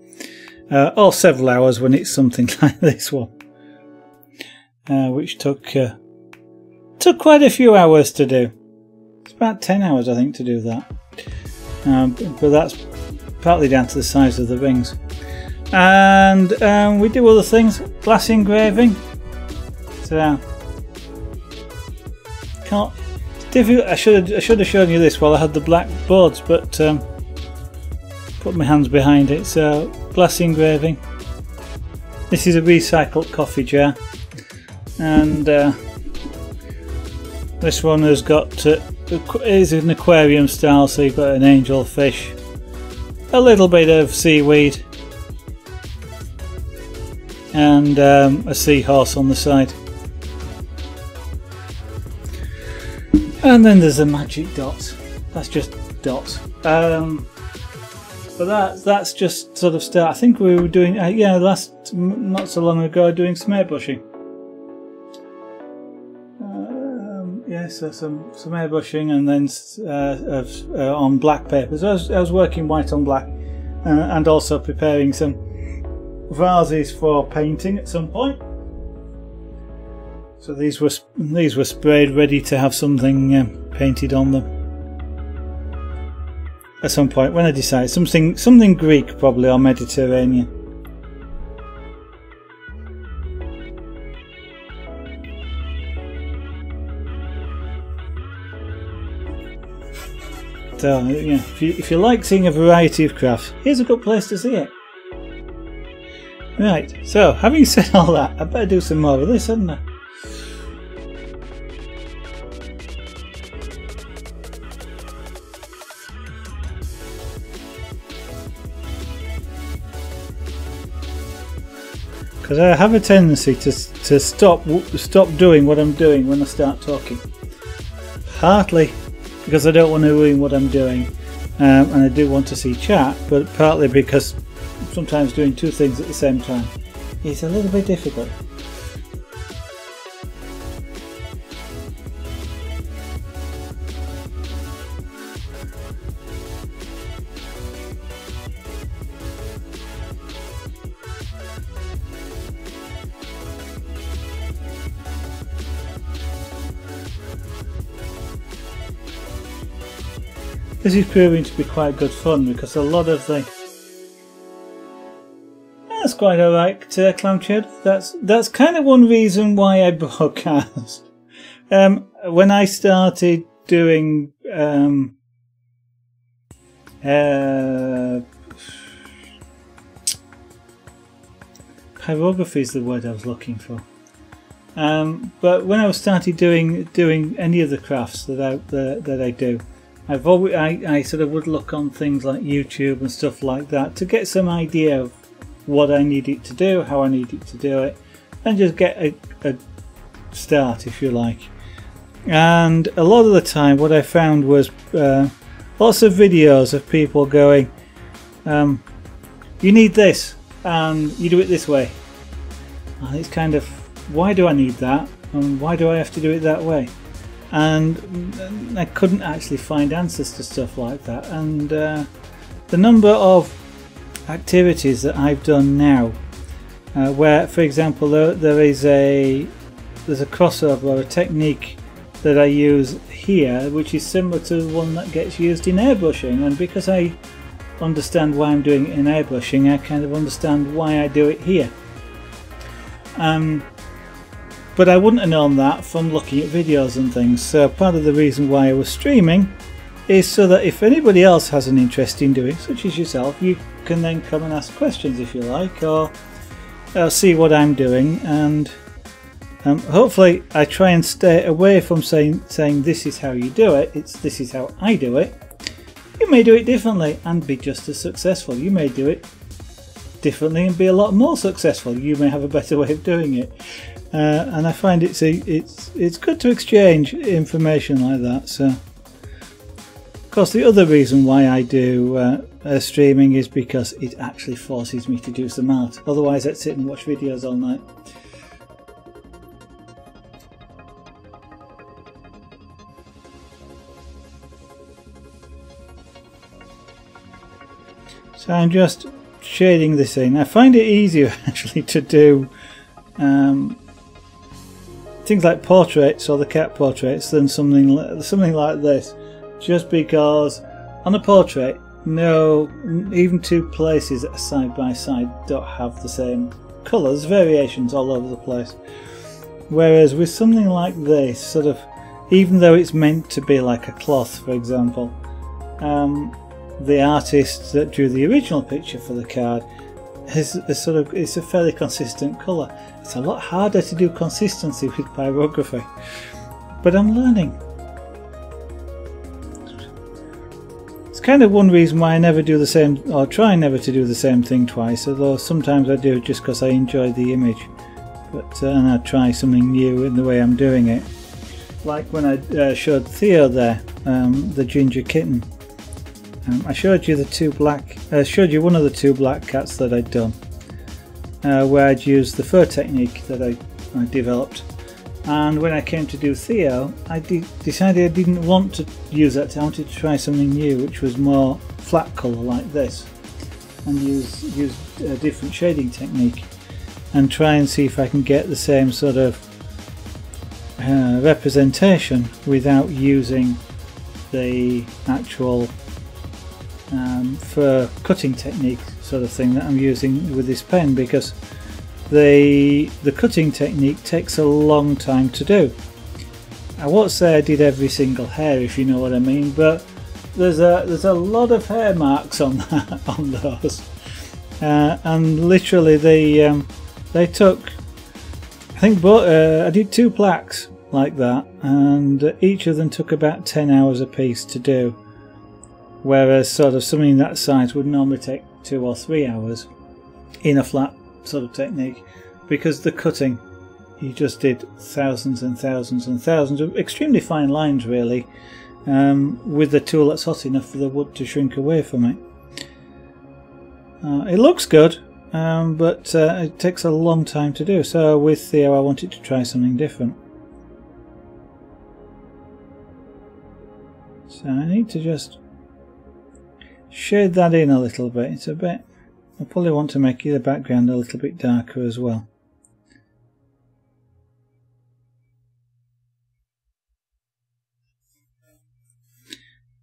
uh, or several hours when it's something *laughs* like this one, uh, which took uh, took quite a few hours to do. It's about ten hours, I think, to do that. Um, but that's partly down to the size of the rings. And um, we do other things, glass engraving. So can't. It's difficult. I should I should have shown you this while I had the black boards, but um, put my hands behind it. So glass engraving. This is a recycled coffee jar, and uh, this one has got uh, is an aquarium style. So you've got an angel fish, a little bit of seaweed, and um, a seahorse on the side. And then there's a magic dot. That's just dot. Um, but that that's just sort of start. I think we were doing uh, yeah last not so long ago doing some airbrushing. So some some airbrushing and then uh, uh, on black papers. I was, I was working white on black uh, and also preparing some vases for painting at some point. So these were these were sprayed, ready to have something uh, painted on them. At some point, when I decide something something Greek probably or Mediterranean. So, yeah, if you, if you like seeing a variety of crafts, here's a good place to see it. Right, so having *laughs* said all that, I better do some more of this, hadn't I? because I have a tendency to to stop stop doing what I'm doing when I start talking. Partly because I don't want to ruin what I'm doing, um, and I do want to see chat, but partly because sometimes doing two things at the same time is a little bit difficult. Is proving to be quite good fun because a lot of the that's quite alright, uh, Clownshade. That's that's kind of one reason why I *laughs* broadcast. Um, when I started doing um, uh, pyrography is the word I was looking for. Um, but when I started doing doing any of the crafts that I that, that I do, I've always I, I sort of would look on things like YouTube and stuff like that to get some idea of what I need it to do, how I need it to do it, and just get a, a start, if you like. And a lot of the time, what I found was uh, lots of videos of people going, um, "You need this, and you do it this way." And it's kind of, why do I need that, and why do I have to do it that way? And I couldn't actually find answers to stuff like that. And uh, the number of activities that I've done now, uh, where, for example, there, there is a there's a crossover or a technique that I use here, which is similar to one that gets used in airbrushing, and because I understand why I'm doing it in airbrushing, I kind of understand why I do it here. Um, but I wouldn't have known that from looking at videos and things. So part of the reason why I was streaming is so that if anybody else has an interest in doing, such as yourself, you can then come and ask questions if you like, or uh, see what I'm doing and Um, hopefully, I try and stay away from saying saying this is how you do it. It's this is how I do it. You may do it differently and be just as successful. You may do it differently and be a lot more successful. You may have a better way of doing it. Uh, and I find it's a, it's it's good to exchange information like that. So, of course, the other reason why I do uh, uh, streaming is because it actually forces me to do some art. Otherwise, I'd sit and watch videos all night. So I'm just shading this in. I find it easier *laughs* actually to do um, things like portraits or the cat portraits than something something like this, just because on a portrait, no, even two places that are side by side don't have the same colours, variations all over the place. Whereas with something like this, sort of, even though it's meant to be like a cloth, for example, um, the artist that drew the original picture for the card is a sort of it's a fairly consistent colour. It's a lot harder to do consistency with pyrography, but I'm learning. It's kind of one reason why I never do the same, or try never to do the same thing twice. Although sometimes I do just because I enjoy the image, but uh, and I try something new in the way I'm doing it. Like when I uh, showed Theo there, um, the ginger kitten um, I showed you the two black, uh, showed you one of the two black cats that I'd done, uh, where I'd used the fur technique that I, I developed. And when I came to do Theo, I de decided I didn't want to use that. I wanted to try something new, which was more flat colour like this, and use use a different shading technique, and try and see if I can get the same sort of uh, representation without using the actual um, for cutting technique sort of thing that I'm using with this pen because the the cutting technique takes a long time to do. I won't say I did every single hair if you know what I mean, but there's a there's a lot of hair marks on *laughs* that, on those, uh, and literally they um, they took I think but uh, I did two plaques like that, and each of them took about ten hours a piece to do whereas sort of something that size would normally take two or three hours in a flat sort of technique because the cutting you just did thousands and thousands and thousands of extremely fine lines really um, with the tool that's hot enough for the wood to shrink away from it. Uh, it looks good um, but uh, it takes a long time to do so with Theo I wanted to try something different. So I need to just shade that in a little bit. It's a bit, I probably want to make the background a little bit darker as well.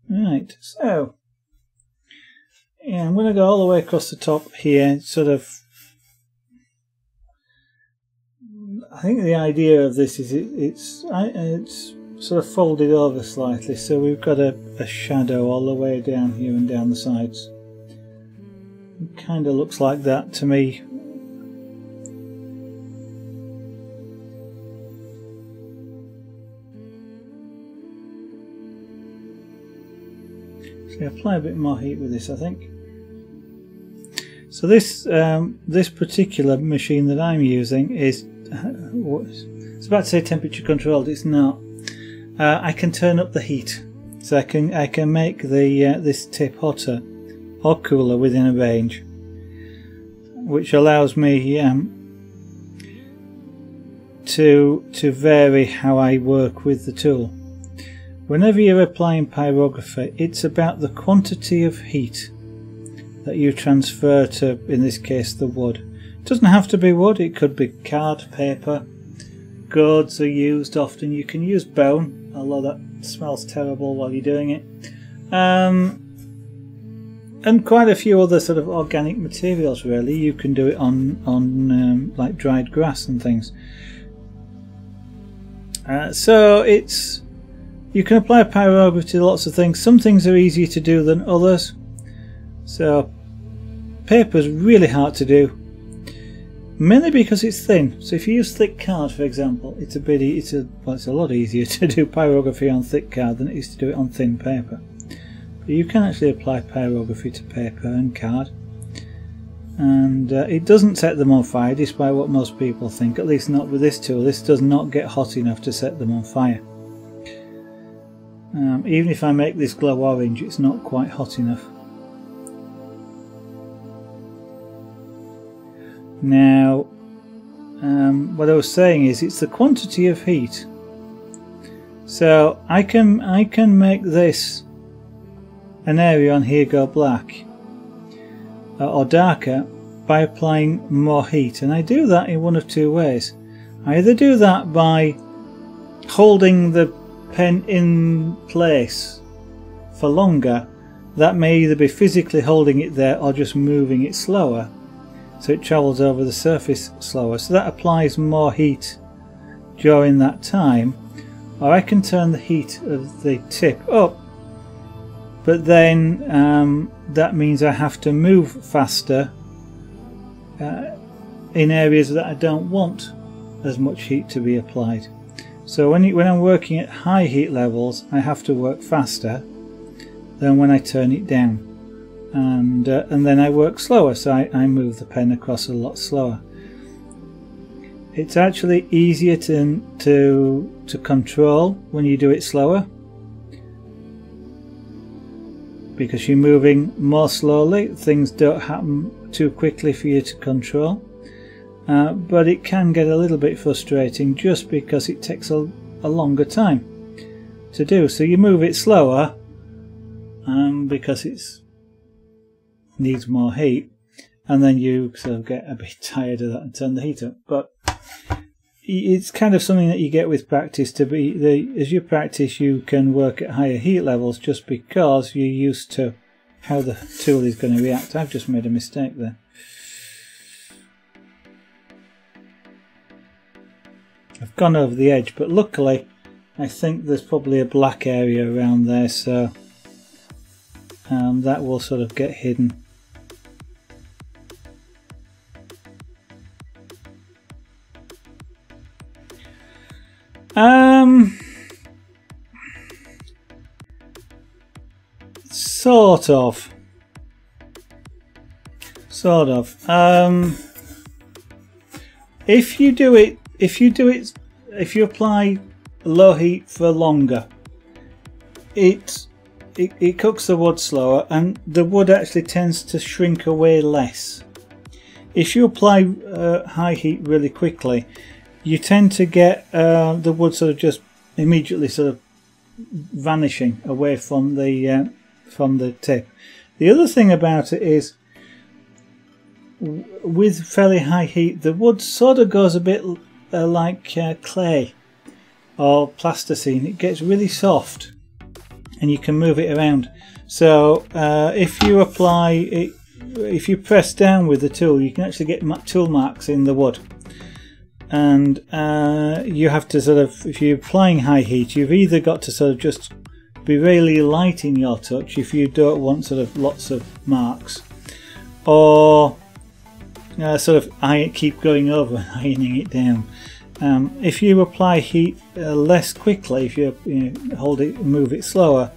Right, so yeah, I'm going to go all the way across the top here, sort of. I think the idea of this is it, it's it's sort of folded over slightly so we've got a, a shadow all the way down here and down the sides. It kind of looks like that to me. So apply a bit more heat with this I think. So this um, this particular machine that I'm using is it's about to say temperature controlled it's not uh, I can turn up the heat so I can I can make the uh, this tip hotter or cooler within a range which allows me um, to to vary how I work with the tool. Whenever you're applying pyrography it's about the quantity of heat that you transfer to in this case the wood. It doesn't have to be wood it could be card paper. Gourds are used often. You can use bone although that. Smells terrible while you're doing it. Um, and quite a few other sort of organic materials really. You can do it on on um, like dried grass and things. Uh, so it's you can apply pyrography to lots of things. Some things are easier to do than others. So paper is really hard to do mainly because it's thin. So if you use thick card, for example, it's a bit it's a well, it's a lot easier *laughs* to do pyrography on thick card than it is to do it on thin paper. But you can actually apply pyrography to paper and card, and uh, it doesn't set them on fire, despite what most people think. At least not with this tool. This does not get hot enough to set them on fire. Um, even if I make this glow orange, it's not quite hot enough. Now, um, what I was saying is it's the quantity of heat. So I can I can make this an area on here go black uh, or darker by applying more heat, and I do that in one of two ways. I either do that by holding the pen in place for longer. That may either be physically holding it there or just moving it slower so it travels over the surface slower. So that applies more heat during that time. Or I can turn the heat of the tip up, but then um, that means I have to move faster uh, in areas that I don't want as much heat to be applied. So when, when I'm working at high heat levels, I have to work faster than when I turn it down and uh, and then I work slower so I, I move the pen across a lot slower. It's actually easier to to to control when you do it slower because you're moving more slowly things don't happen too quickly for you to control uh, but it can get a little bit frustrating just because it takes a, a longer time to do. So you move it slower um, because it's needs more heat, and then you sort of get a bit *laughs* tired of that and turn the heat up. But it's kind of something that you get with practice to be the as you practice you can work at higher heat levels just because you're used to how the tool is going to react. I've just made a mistake there. I've gone over the edge but luckily I think there's probably a black area around there so um, that will sort of get hidden Um, sort of. Sort of. Um, if you do it, if you do it, if you apply low heat for longer, it, it, it cooks the wood slower and the wood actually tends to shrink away less. If you apply uh, high heat really quickly, you tend to get uh, the wood sort of just immediately sort of vanishing away from the uh, from the tip. The other thing about it is with fairly high heat the wood sort of goes a bit uh, like uh, clay or plasticine. It gets really soft and you can move it around. So uh, if you apply it, if you press down with the tool you can actually get tool marks in the wood and uh, you have to sort of if you're applying high heat you've either got to sort of just be really light in your touch if you don't want sort of lots of marks or uh, sort of I keep going over and *laughs* ironing it down. Um, if you apply heat uh, less quickly if you, you know, hold it move it slower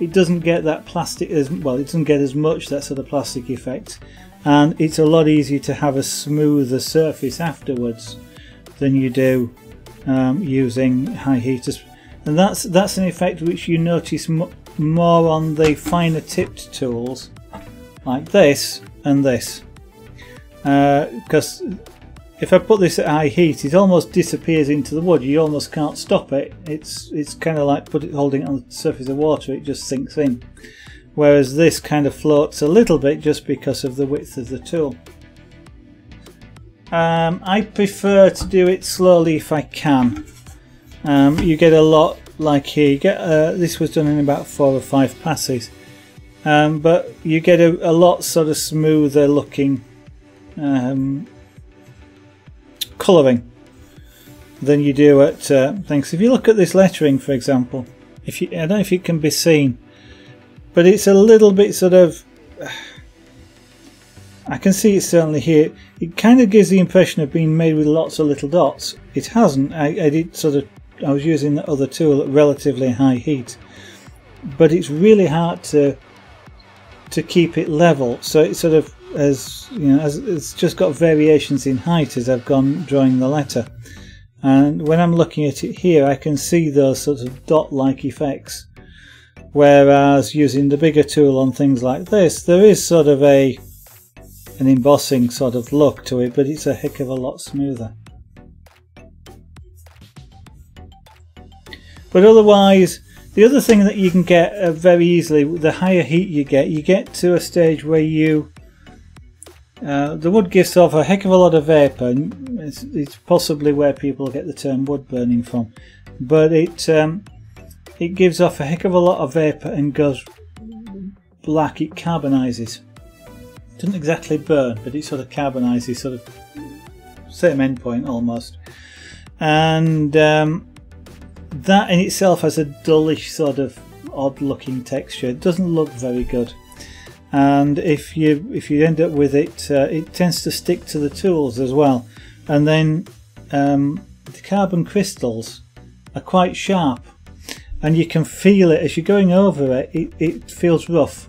it doesn't get that plastic as well it doesn't get as much that sort of plastic effect and it's a lot easier to have a smoother surface afterwards than you do um, using high heaters. And that's that's an effect which you notice more on the finer tipped tools like this and this. Because uh, if I put this at high heat it almost disappears into the wood. You almost can't stop it. It's it's kind of like put it, holding it on the surface of water it just sinks in. Whereas this kind of floats a little bit just because of the width of the tool um, I prefer to do it slowly if I can. Um, you get a lot like here. You get uh, this was done in about four or five passes, um, but you get a, a, lot sort of smoother looking um, colouring than you do at uh, things. If you look at this lettering, for example, if you, I don't know if it can be seen, but it's a little bit sort of. I can see it certainly here. It kind of gives the impression of being made with lots of little dots. It hasn't. I, I did sort of. I was using the other tool at relatively high heat, but it's really hard to to keep it level. So it sort of as you know, as it's just got variations in height as I've gone drawing the letter. And when I'm looking at it here, I can see those sort of dot-like effects. Whereas using the bigger tool on things like this, there is sort of a an embossing sort of look to it, but it's a heck of a lot smoother. But otherwise, the other thing that you can get uh, very easily, the higher heat you get, you get to a stage where you uh, the wood gives off a heck of a lot of vapour. It's, it's, possibly where people get the term wood burning from, but it um, it gives off a heck of a lot of vapour and goes black. It carbonises doesn't exactly burn, but it sort of carbonizes, sort of same endpoint almost. And um, that in itself has a dullish sort of odd looking texture. It doesn't look very good. And if you if you end up with it, uh, it tends to stick to the tools as well. And then um, the carbon crystals are quite sharp, and you can feel it as you're going over it. It, it feels rough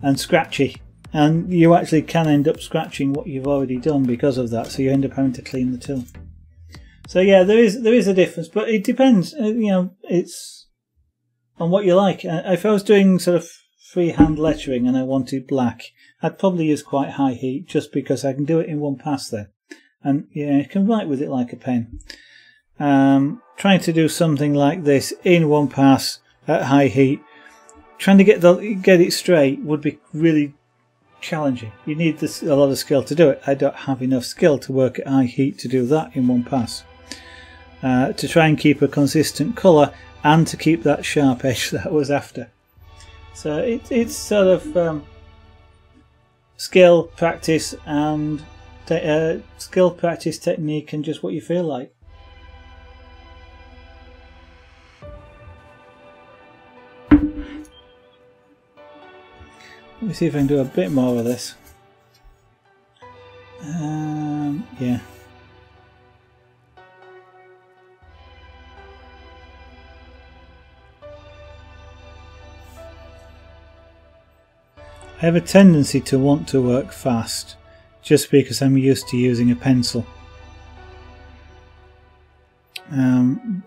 and scratchy and you actually can end up scratching what you've already done because of that so you end up having to clean the tool so yeah there is there is a difference but it depends uh, you know it's on what you like. Uh, if I was doing sort of freehand lettering and I wanted black I'd probably use quite high heat just because I can do it in one pass there. And yeah I can write with it like a pen. Um, trying to do something like this in one pass at high heat trying to get the get it straight would be really challenging. You need this, a lot of skill to do it. I don't have enough skill to work at high heat to do that in one pass. Uh, to try and keep a consistent colour and to keep that sharp *laughs* edge that I was after. So it, it's sort of um, skill, practice, and uh, skill, practice, technique, and just what you feel like. Let me see if I can do a bit more of this. Um, yeah. I have a tendency to want to work fast just because I'm used to using a pencil. Um,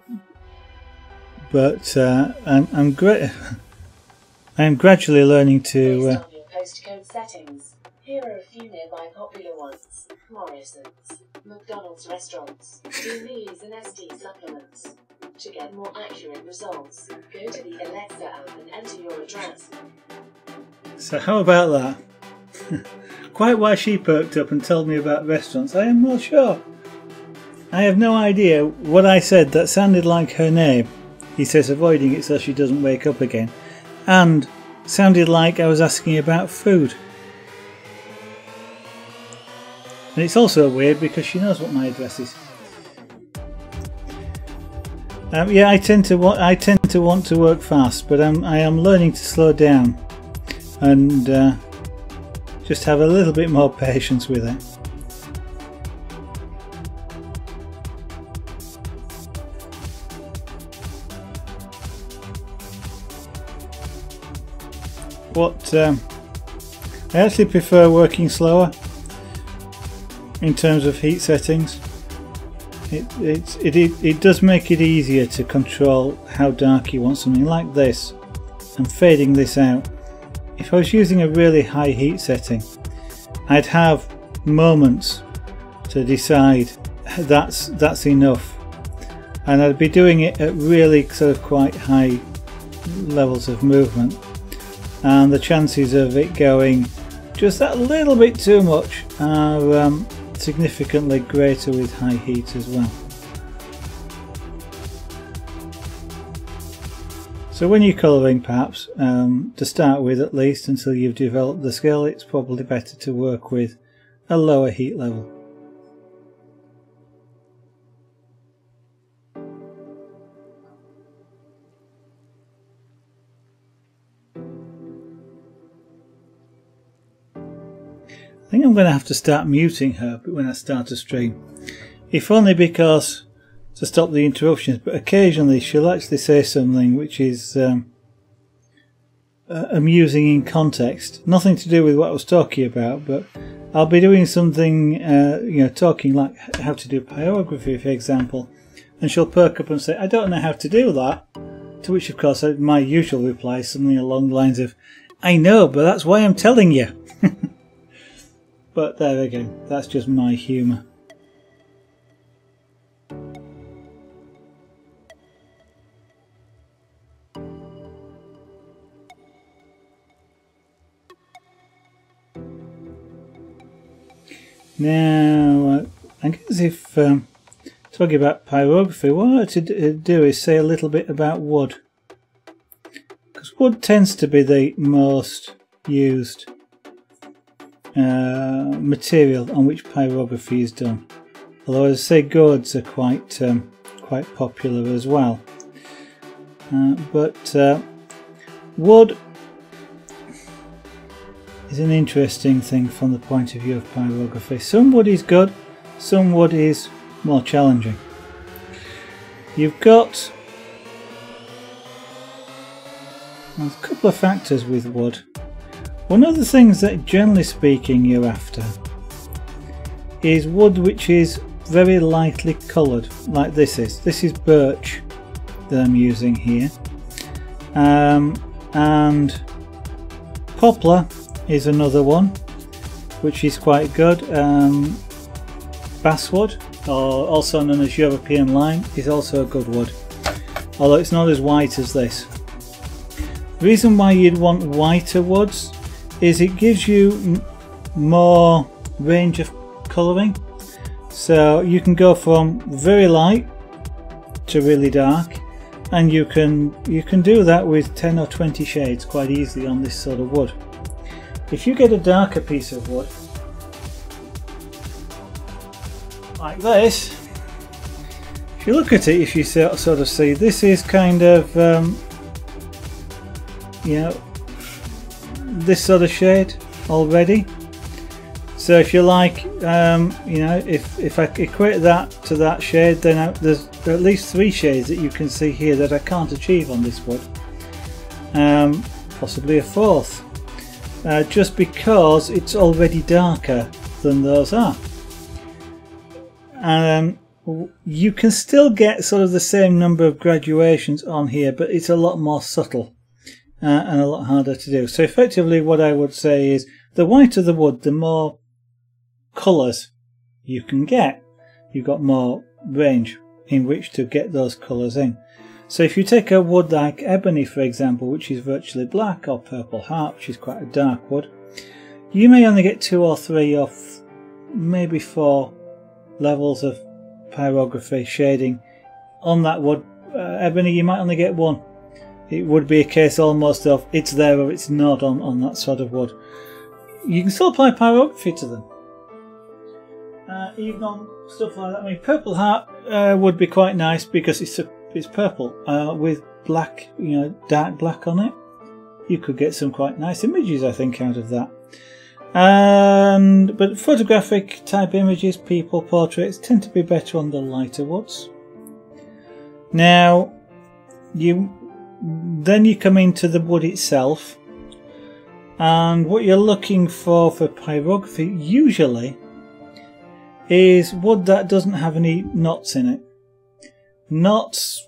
but uh, I'm, I'm great. *laughs* I am gradually learning to. Uh, postcode settings. Here are a few nearby popular ones: Morrison's, McDonald's restaurants, Doonies, and SD supplements. To get more accurate results, go to the Alexa app and enter your address. So how about that? *laughs* Quite why she perked up and told me about restaurants, I am not sure. I have no idea what I said that sounded like her name. He says, avoiding it so she doesn't wake up again and sounded like I was asking about food. And it's also weird because she knows what my address is. Um, yeah, I tend to want I tend to want to work fast, but I'm, I am learning to slow down and uh, just have a little bit more *laughs* patience with it. What um, I actually prefer working slower in terms of heat settings. It, it, it, it, does make it easier to control how dark you want something like this. I'm fading this out. If I was using a really high heat setting, I'd have moments to decide that's that's enough and I'd be doing it at really sort of quite high levels of movement and the chances of it going just that little bit too much are um, significantly greater with high heat as well. So when you're colouring perhaps, um, to start with at least until you've developed the skill, it's probably better to work with a lower heat level. Think I'm going to have to start muting her when I start a stream. If only because to stop the interruptions, but occasionally she'll actually say something which is um, uh, amusing in context. Nothing to do with what I was talking about, but I'll be doing something, uh, you know, talking like how to do pyrography, for example, and she'll perk up and say, I don't know how to do that. To which, of course, my usual reply is something along the lines of, I know, but that's why I'm telling you. But there again, that's just my humour. Now, uh, I guess if um, talking about pyrography, what I like to do is say a little bit about wood. Because wood tends to be the most used uh, material on which pyrography is done. Although, as I say, gourds are quite um, quite popular as well. Uh, but uh, wood is an interesting thing from the point of view of pyrography. Some wood is good, some wood is more challenging. You've got a couple of factors with wood. One of the things that generally speaking you're after is wood which is very lightly coloured like this is. This is birch that I'm using here um, and poplar is another one which is quite good. Um, basswood, or also known as European lime, is also a good wood, although it's not as white as this. The reason why you'd want whiter woods is it gives you more range of colouring. So you can go from very light to really dark and you can you can do that with 10 or 20 shades quite easily on this sort of wood. If you get a darker piece of wood, like this, if you look at it, if you sort of see, this is kind of, um, you know, this sort of shade already. So if you like, um, you know, if, if I equate that to that shade, then I, there's at least three shades that you can see here that I can't achieve on this wood. Um, possibly a fourth uh, just because it's already darker than those are. Um, you can still get sort of the same number of graduations on here, but it's a lot more subtle uh, and a lot harder to do. So effectively what I would say is the whiter the wood, the more colours you can get. You've got more range in which to get those colours in. So if you take a wood like ebony for example, which is virtually black, or purple heart, which is quite a dark wood, you may only get two or three or maybe four levels of pyrography shading on that wood. Uh, ebony you might only get one. It would be a case almost of it's there or it's not on, on that sort of wood. You can still apply pyrography to them. Uh, even on stuff like that. I mean, purple heart uh, would be quite nice because it's a it's purple uh, with black, you know, dark black on it. You could get some quite nice images, I think, out of that. And but photographic type images, people portraits tend to be better on the lighter woods. Now, you then you come into the wood itself, and what you're looking for for pyrography usually is wood that doesn't have any knots in it. Knots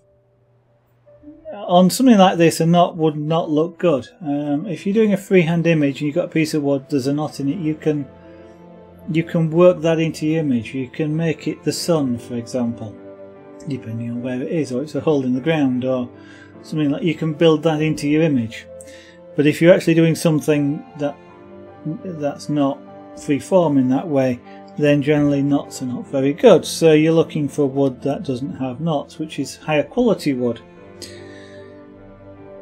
on something like this a knot would not look good. Um, if you're doing a freehand image and you've got a piece of wood there's a knot in it you can you can work that into your image. You can make it the sun for example depending on where it is or it's a hole in the ground or something like you can build that into your image but if you're actually doing something that that's not free form in that way then generally knots are not very good. So you're looking for wood that doesn't have knots, which is higher quality wood.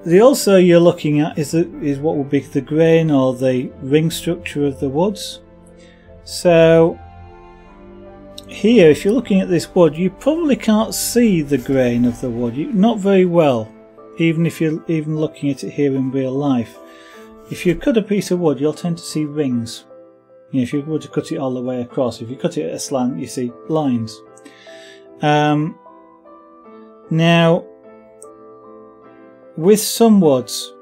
The also you're looking at is, the, is what would be the grain or the ring structure of the woods. So here, if you're looking at this wood, you probably can't see the grain of the wood, you, not very well, even if you're even looking at it here in real life. If you cut a piece of wood, you'll tend to see rings You know, if you were to cut it all the way across, if you cut it at a slant, you see lines. Um, now, with some woods,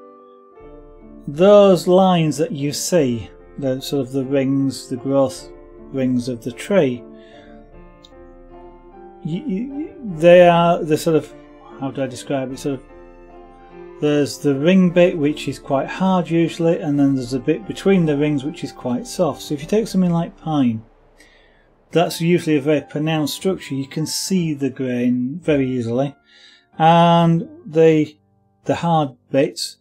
those lines that you see, the sort of the rings, the growth rings of the tree, you, you, they are the sort of how do I describe it? Sort of there's the ring bit which is quite hard usually, and then there's a bit between the rings which is quite soft. So if you take something like pine, that's usually a very pronounced structure. You can see the grain very easily, and the the hard bits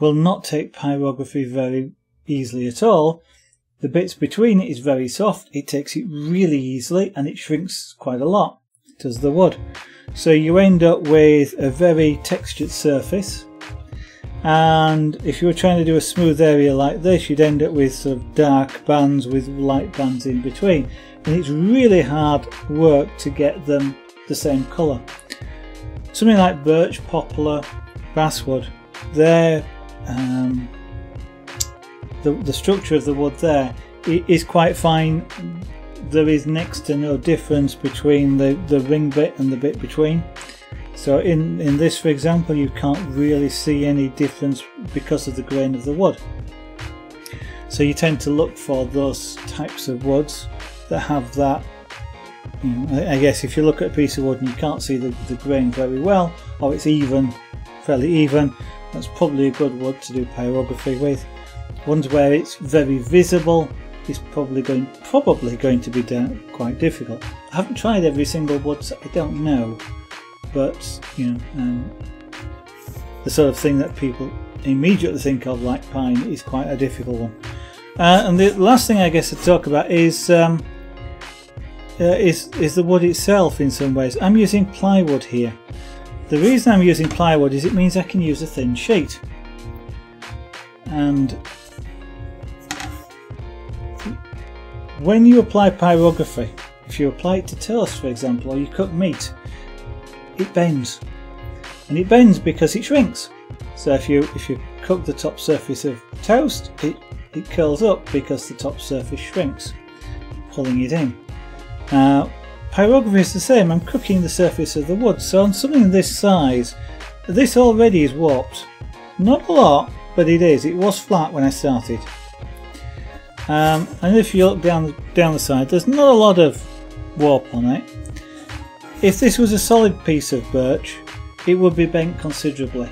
will not take pyrography very easily at all. The bits between it is very soft. It takes it really easily, and it shrinks quite a lot. Does the wood. So you end up with a very textured surface and if you were trying to do a smooth area like this you'd end up with sort of dark bands with light bands in between and it's really hard work to get them the same colour. Something like birch, poplar, basswood, they're um, the, the structure of the wood there is quite fine. There is next to no difference between the, the ring bit and the bit between. So in, in this for example you can't really see any difference because of the grain of the wood. So you tend to look for those types of woods that have that you know, I guess if you look at a piece of wood and you can't see the, the grain very well or it's even, fairly even, that's probably a good wood to do pyrography with. Ones where it's very visible is probably going probably going to be quite difficult. I haven't tried every single wood, so I don't know but you know, um, the sort of thing that people immediately think of, like pine, is quite a difficult one. Uh, and the last thing I guess to talk about is um, uh, is is the wood itself. In some ways, I'm using plywood here. The reason I'm using plywood is it means I can use a thin sheet, and when you apply pyrography, if you apply it to toast, for example, or you cook meat, it bends. And it bends because it shrinks. So if you if you cook the top surface of toast, it, it curls up because the top surface shrinks, pulling it in. Now, pyrography is the same. I'm cooking the surface of the wood. So on something this size, this already is warped. Not a lot, but it is. It was flat when I started. Um, and if you look down down the side, there's not a lot of warp on it. If this was a solid piece of birch, it would be bent considerably.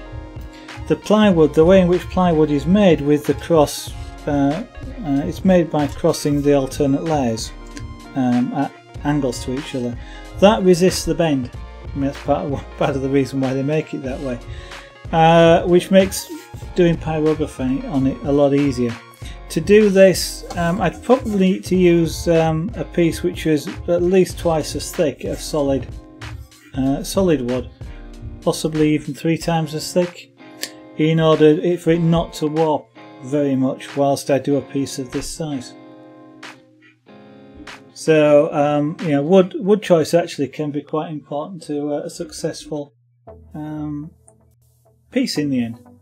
The plywood, the way in which plywood is made with the cross, uh, uh, it's made by crossing the alternate layers um, at angles to each other. That resists the bend. I mean, that's part of, *laughs* part of the reason why they make it that way. Uh, which makes doing pyrography on it a lot easier. To do this, um, I'd probably need to use um, a piece which is at least twice as thick of solid, uh, solid wood, possibly even three times as thick, in order for it not to warp very much whilst I do a piece of this size. So, um, you know, wood wood choice actually can be quite important to a successful um, piece in the end.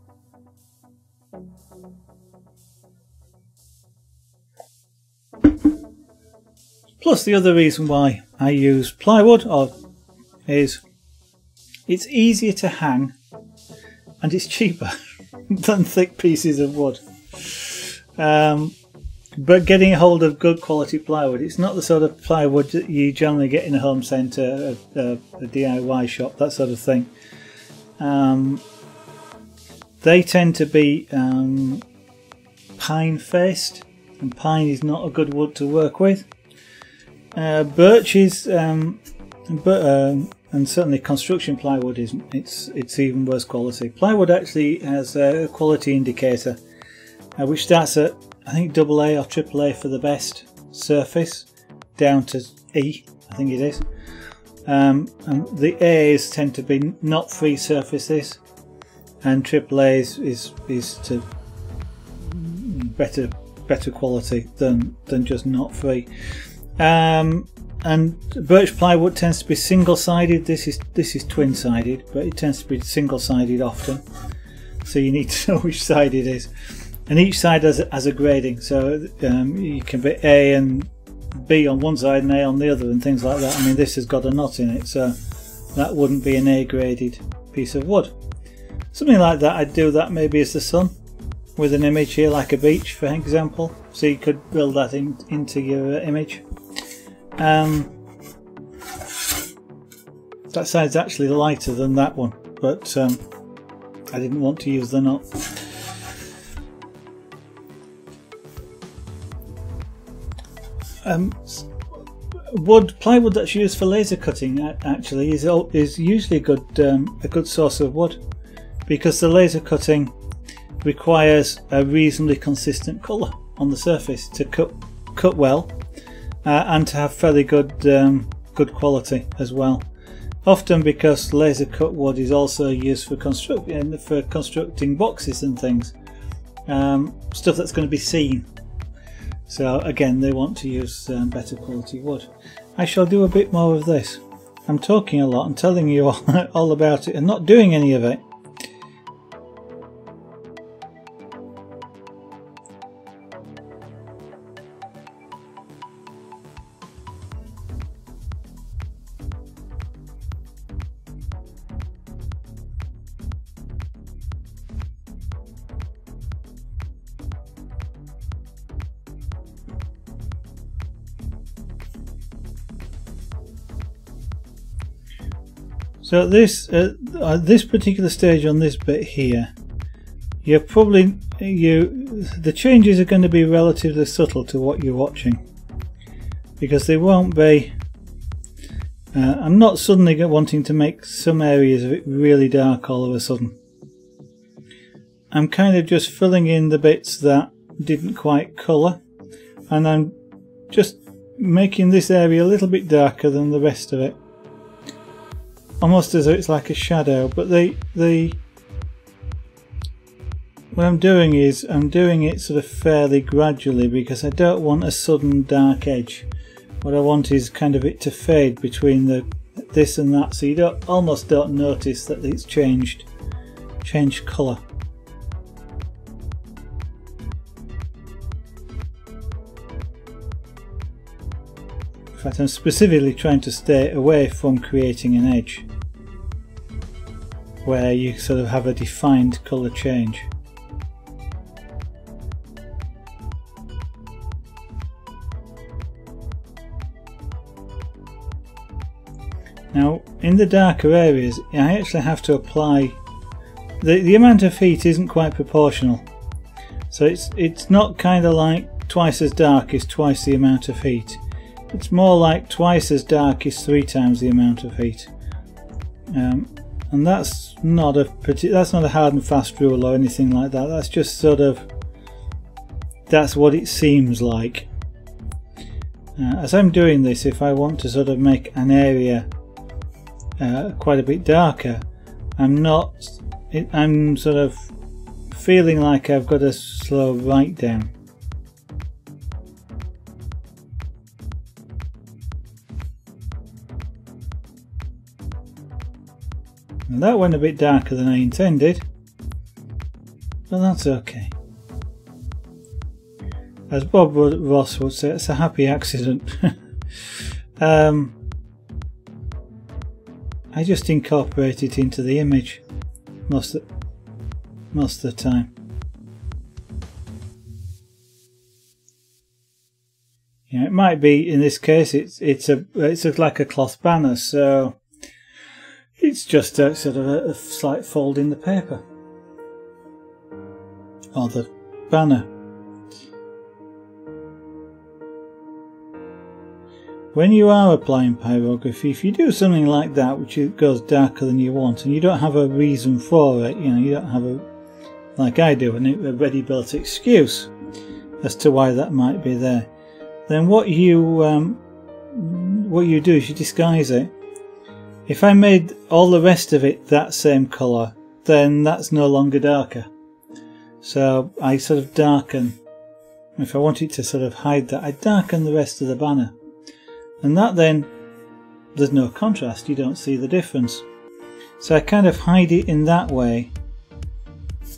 Plus the other reason why I use plywood or is it's easier to hang and it's cheaper *laughs* than thick pieces of wood. Um, but getting a hold of good quality plywood, it's not the sort of plywood that you generally get in a home centre, a, a, a DIY shop, that sort of thing. Um, they tend to be um, pine faced, and pine is not a good wood to work with. Uh, birch is, um, but um, and certainly construction plywood is it's it's even worse quality. Plywood actually has a quality indicator, uh, which starts at I think double A or triple A for the best surface, down to E, I think it is. Um, and the A's tend to be knot free surfaces, and triple A's is is to better better quality than than just knot free. Um, and birch plywood tends to be single-sided. This is this is twin-sided, but it tends to be single-sided often. So you need *laughs* to know which side it is. and each side has, has a grading so um, you can be A and B on one side and A on the other and things like that I mean this has got a knot in it so that wouldn't be an A graded piece of wood something like that I'd do that maybe as the sun with an image here like a beach for example so you could build that in, into your image um, that side's actually lighter than that one but um, I didn't want to use the knot um, wood plywood that's used for laser cutting actually is is usually a good um, a good source of wood because the laser cutting requires a reasonably consistent colour on the surface to cut cut well uh, and to have fairly good um, good quality as well. Often because laser cut wood is also used for construct for constructing boxes and things, um, stuff that's going to be seen. So again, they want to use um, better quality wood. I shall do a bit more of this. I'm talking a lot and telling you all, *laughs* all about it and not doing any of it. So at this at this particular stage on this bit here, you're probably you the changes are going to be relatively subtle to what you're watching because they won't be. Uh, I'm not suddenly wanting to make some areas of it really dark all of a sudden. I'm kind of just filling in the bits that didn't quite colour and I'm just making this area a little bit darker than the rest of it almost as though it's like a shadow but the the what I'm doing is I'm doing it sort of fairly gradually because I don't want a sudden dark edge. What I want is kind of it to fade between the this and that so you don't almost don't notice that it's changed changed colour. In fact I'm specifically trying to stay away from creating an edge where you sort of have a defined colour change. Now in the darker areas I actually have to apply the, the amount of heat isn't quite proportional. So it's it's not kind of like twice as dark is twice the amount of heat. It's more like twice as dark is three times the amount of heat. Um, and that's not a that's not a hard and fast rule or anything like that. That's just sort of that's what it seems like. Uh, as I'm doing this if I want to sort of make an area uh, quite a bit darker I'm not I'm sort of feeling like I've got to slow right down That went a bit darker than I intended, but that's okay. As Bob Ross would say, it's a happy accident. *laughs* um, I just incorporate it into the image most of, most of the time. Yeah, it might be in this case it's it's a it's like a cloth banner, so it's just a, sort of a, a slight fold in the paper or the banner. When you are applying pyrography, if you do something like that, which goes darker than you want, and you don't have a reason for it, you know, you don't have a, like I do, a ready-built excuse as to why that might be there, then what you um, what you do is you disguise it. If I made all the rest of it that same colour, then that's no longer darker. So I sort of darken. If I want it to sort of hide that, I darken the rest of the banner. And that then, there's no contrast, you don't see the difference. So I kind of hide it in that way.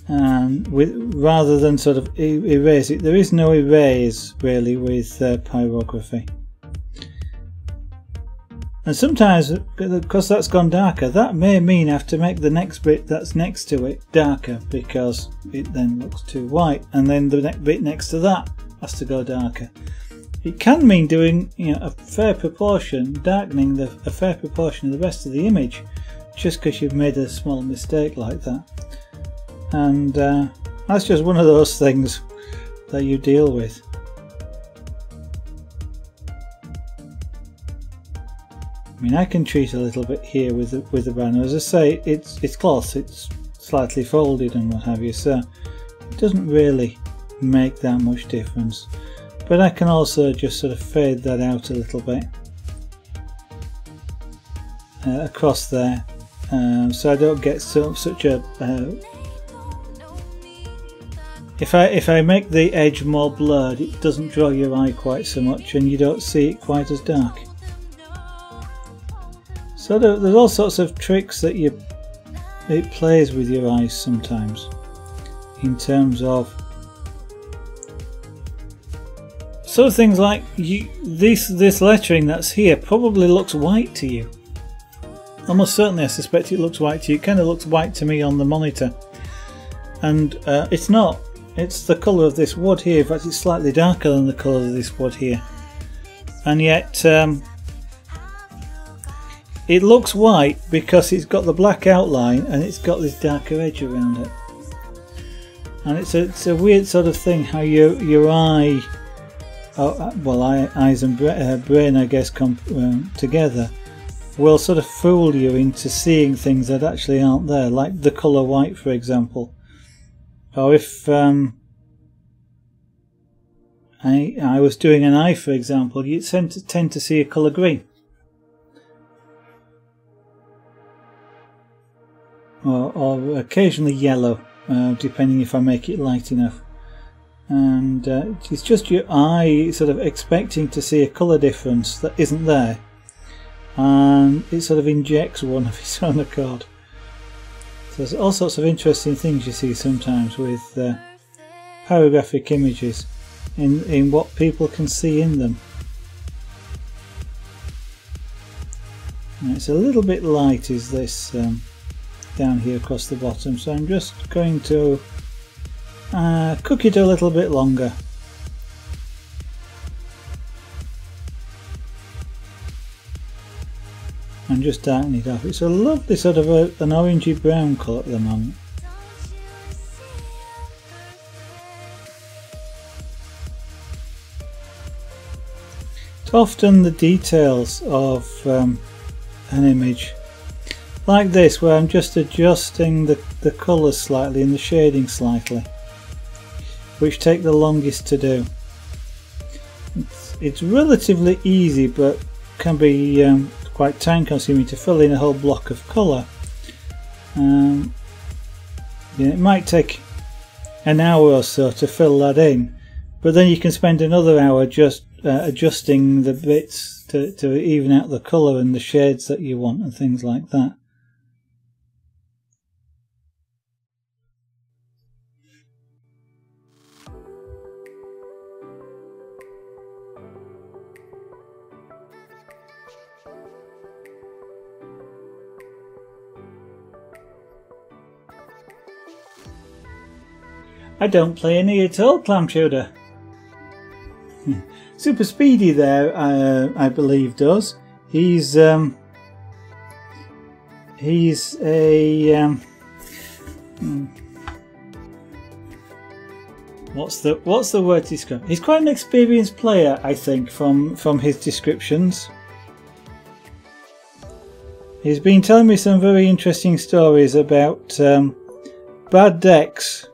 and with rather than sort of erase it there is no erase really with uh, pyrography and sometimes because that's gone darker that may mean I have to make the next bit that's next to it darker because it then looks too white and then the next bit next to that has to go darker it can mean doing you know, a fair proportion darkening the, a fair proportion of the rest of the image just because you've made a small mistake like that and uh, that's just one of those things that you deal with. Mean, I can treat a little bit here with the, with the banner. As I say, it's it's cloth, it's slightly folded and what have you, so it doesn't really make that much difference. But I can also just sort of fade that out a little bit uh, across there, um, so I don't get so, such a uh, if I if I make the edge more blurred it doesn't draw your eye quite so much and you don't see it quite as dark. So there, there's all sorts of tricks that you it plays with your eyes sometimes in terms of so things like you, this this lettering that's here probably looks white to you. Almost certainly I suspect it looks white to you. It kind of looks white to me on the monitor. And uh, it's not. It's the colour of this wood here, fact it's slightly darker than the colour of this wood here. And yet um, it looks white because it's got the black outline and it's got this darker edge around it. And it's a, it's a weird sort of thing how your, your eye, oh, well eye, eyes and uh, brain I guess come um, together will sort of fool you into seeing things that actually aren't there, like the colour white for example. Or if um, I, I was doing an eye, for example, you tend to, tend to see a colour green. Or, or occasionally yellow, uh, depending if I make it light enough. And uh, it's just your eye sort of expecting to see a colour difference that isn't there. And it sort of injects one of *laughs* its own accord. So there's all sorts of interesting things you see sometimes with uh, pyrographic images in, in what people can see in them. it's a little bit light is this um, down here across the bottom so I'm just going to uh, cook it a little bit longer and just darken it off. It's a lovely sort of a, an orangey brown colour at the moment. Often the details of um, an image like this where I'm just adjusting the, the colours slightly and the shading slightly which take the longest to do. It's, it's relatively easy but can be um, quite time consuming to fill in a whole block of colour. Um, yeah, it might take an hour or so to fill that in, but then you can spend another hour just uh, adjusting the bits to, to even out the colour and the shades that you want and things like that. I don't play any at all, Clam Chowder. Super Speedy there, uh, I believe, does. He's um, he's a um, hmm. what's the what's the word describe? He's quite an experienced player, I think, from from his descriptions. He's been telling me some very interesting stories about um, bad decks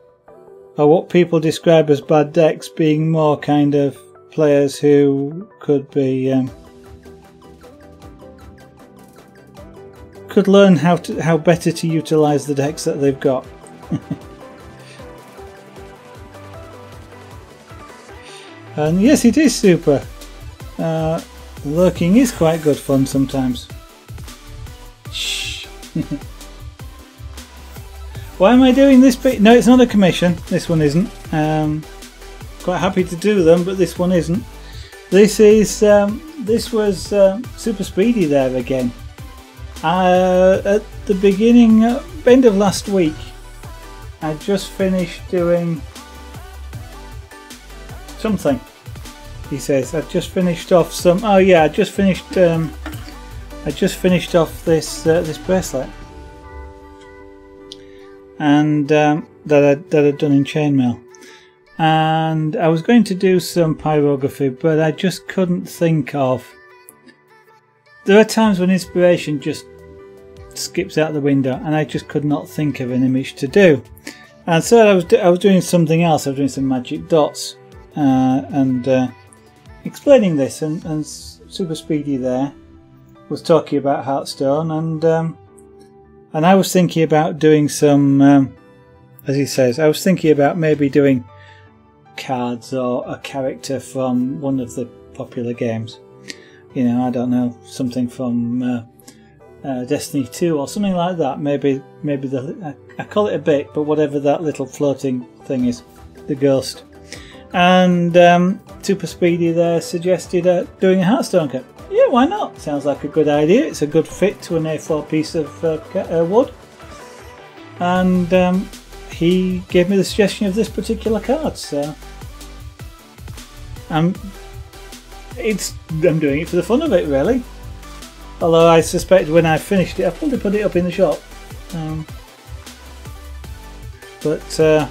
or what people describe as bad decks being more kind of players who could be um, could learn how to how better to utilize the decks that they've got. *laughs* and yes, it is super. Uh, lurking is quite good fun sometimes. *laughs* Why am I doing this? No, it's not a commission. This one isn't. Um, quite happy to do them, but this one isn't. This is um, this was uh, super speedy there again. Uh, at the beginning, uh, end of last week, I just finished doing something. He says I've just finished off some. Oh yeah, I just finished. Um, I just finished off this uh, this bracelet, and um, that I, that I'd done in chainmail and I was going to do some pyrography, but I just couldn't think of. There are times when inspiration just skips out the window, and I just could not think of an image to do. And so I was I was doing something else. I was doing some magic dots, uh, and uh, explaining this, and, and Super Speedy there was talking about Hearthstone, and um, and I was thinking about doing some, um, as he says, I was thinking about maybe doing cards or a character from one of the popular games. You know, I don't know, something from uh, uh, Destiny 2 or something like that. Maybe, maybe the I, I call it a bit, but whatever that little floating thing is, the ghost. And um, Super Speedy there suggested uh, doing a Hearthstone kit. Yeah, why not? Sounds like a good idea. It's a good fit to an A4 piece of uh, uh, wood. And um, he gave me the suggestion of this particular card. So I'm, it's, I'm doing it for the fun of it, really. Although I suspect when I finished it, I'll probably put it up in the shop. Um, but uh,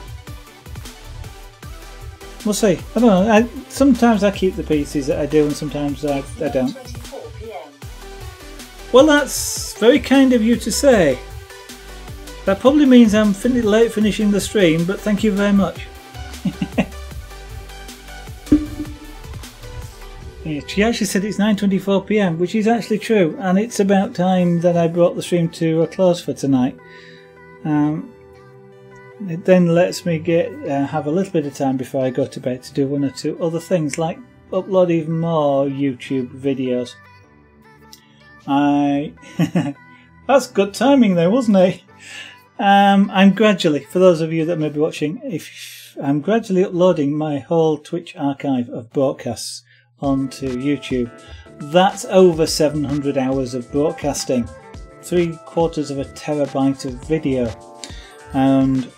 we'll see. I don't know. I, sometimes I keep the pieces that I do, and sometimes I, I don't. Well, that's very kind of you to say. That probably means I'm fin late finishing the stream, but thank you very much. *laughs* She actually said it's 9:24 p.m., which is actually true, and it's about time that I brought the stream to a close for tonight. Um, it then lets me get uh, have a little bit of time before I go to bed to do one or two other things, like upload even more YouTube videos. I *laughs* that's good timing there, wasn't it? Um, I'm gradually, for those of you that may be watching, if I'm gradually uploading my whole Twitch archive of broadcasts onto YouTube. That's over 700 hours of broadcasting, three quarters of a terabyte of video, and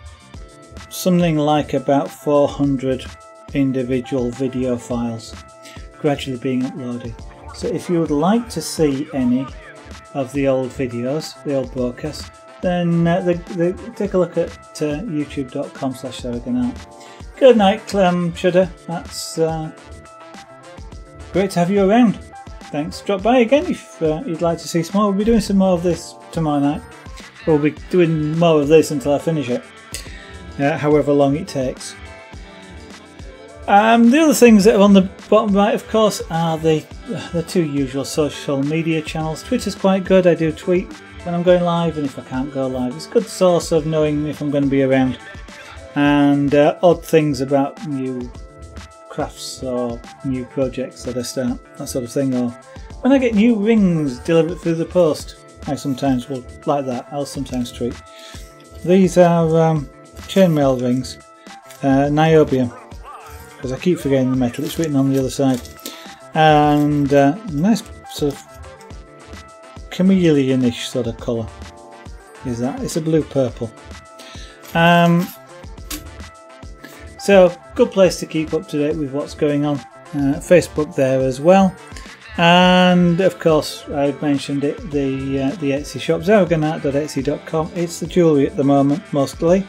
something like about 400 individual video files gradually being uploaded. So if you would like to see any of the old videos, the old broadcasts, then uh, the, the, take a look at uh, youtube.com slash Good night, Clem Shudder. That's uh, Great to have you around. Thanks. Drop by again if uh, you'd like to see some more. We'll be doing some more of this tomorrow night. We'll be doing more of this until I finish it, uh, however long it takes. Um, the other things that are on the bottom right, of course, are the *sighs* the two usual social media channels. Twitter's quite good. I do tweet when I'm going live, and if I can't go live, it's a good source of knowing if I'm going to be around. And uh, odd things about new crafts or new projects that I start, that sort of thing. Or when I get new rings delivered through the post, I sometimes will like that. I'll sometimes tweet. These are um, chainmail rings, uh, niobium, because I keep forgetting the metal. It's written on the other side, and uh, nice sort of chameleonish sort of colour. Is that? It's a blue purple. Um, so, good place to keep up to date with what's going on. Uh, Facebook there as well. And of course, I've mentioned it the uh, the Etsy shop, zaragonart.etsy.com. It's the jewellery at the moment, mostly.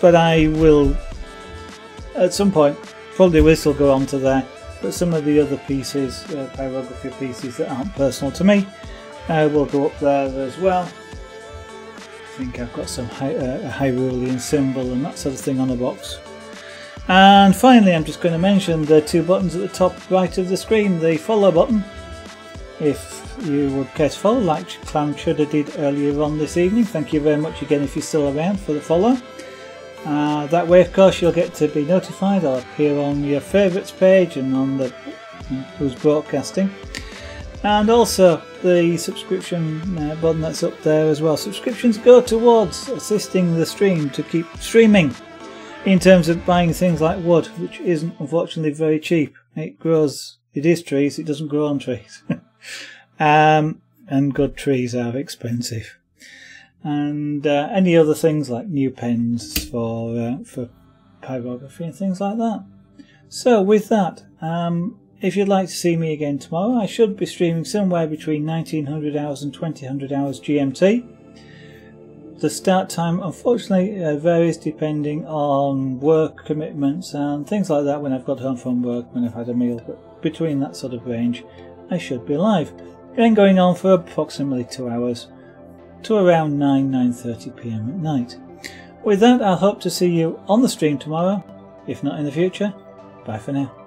But I will, at some point, probably will still go on to there. But some of the other pieces, uh, pyrography pieces that aren't personal to me, uh, will go up there as well. I think I've got some Hy- uh, Hyrulean symbol and that sort of thing on the box. And finally, I'm just going to mention the two buttons at the top right of the screen. The follow button, if you would care to follow, like Clam Chudder did earlier on this evening. Thank you very much again if you're still around for the follow. Uh, that way, of course, you'll get to be notified. I'll appear on your favourites page and on the who's broadcasting. And also the subscription uh, button that's up there as well. Subscriptions go towards assisting the stream to keep streaming in terms of buying things like wood, which isn't unfortunately very cheap. It grows, it is trees, it doesn't grow on trees. *laughs* um, and good trees are expensive. And uh, any other things like new pens for uh, for pyrography and things like that. So with that, um, if you'd like to see me again tomorrow, I should be streaming somewhere between 1900 hours and 2000 hours GMT. The start time unfortunately uh, varies depending on work commitments and things like that when I've got home from work, when I've had a meal, but between that sort of range I should be live. Then going on for approximately two hours to around 9 9.30pm at night. With that I'll hope to see you on the stream tomorrow, if not in the future. Bye for now.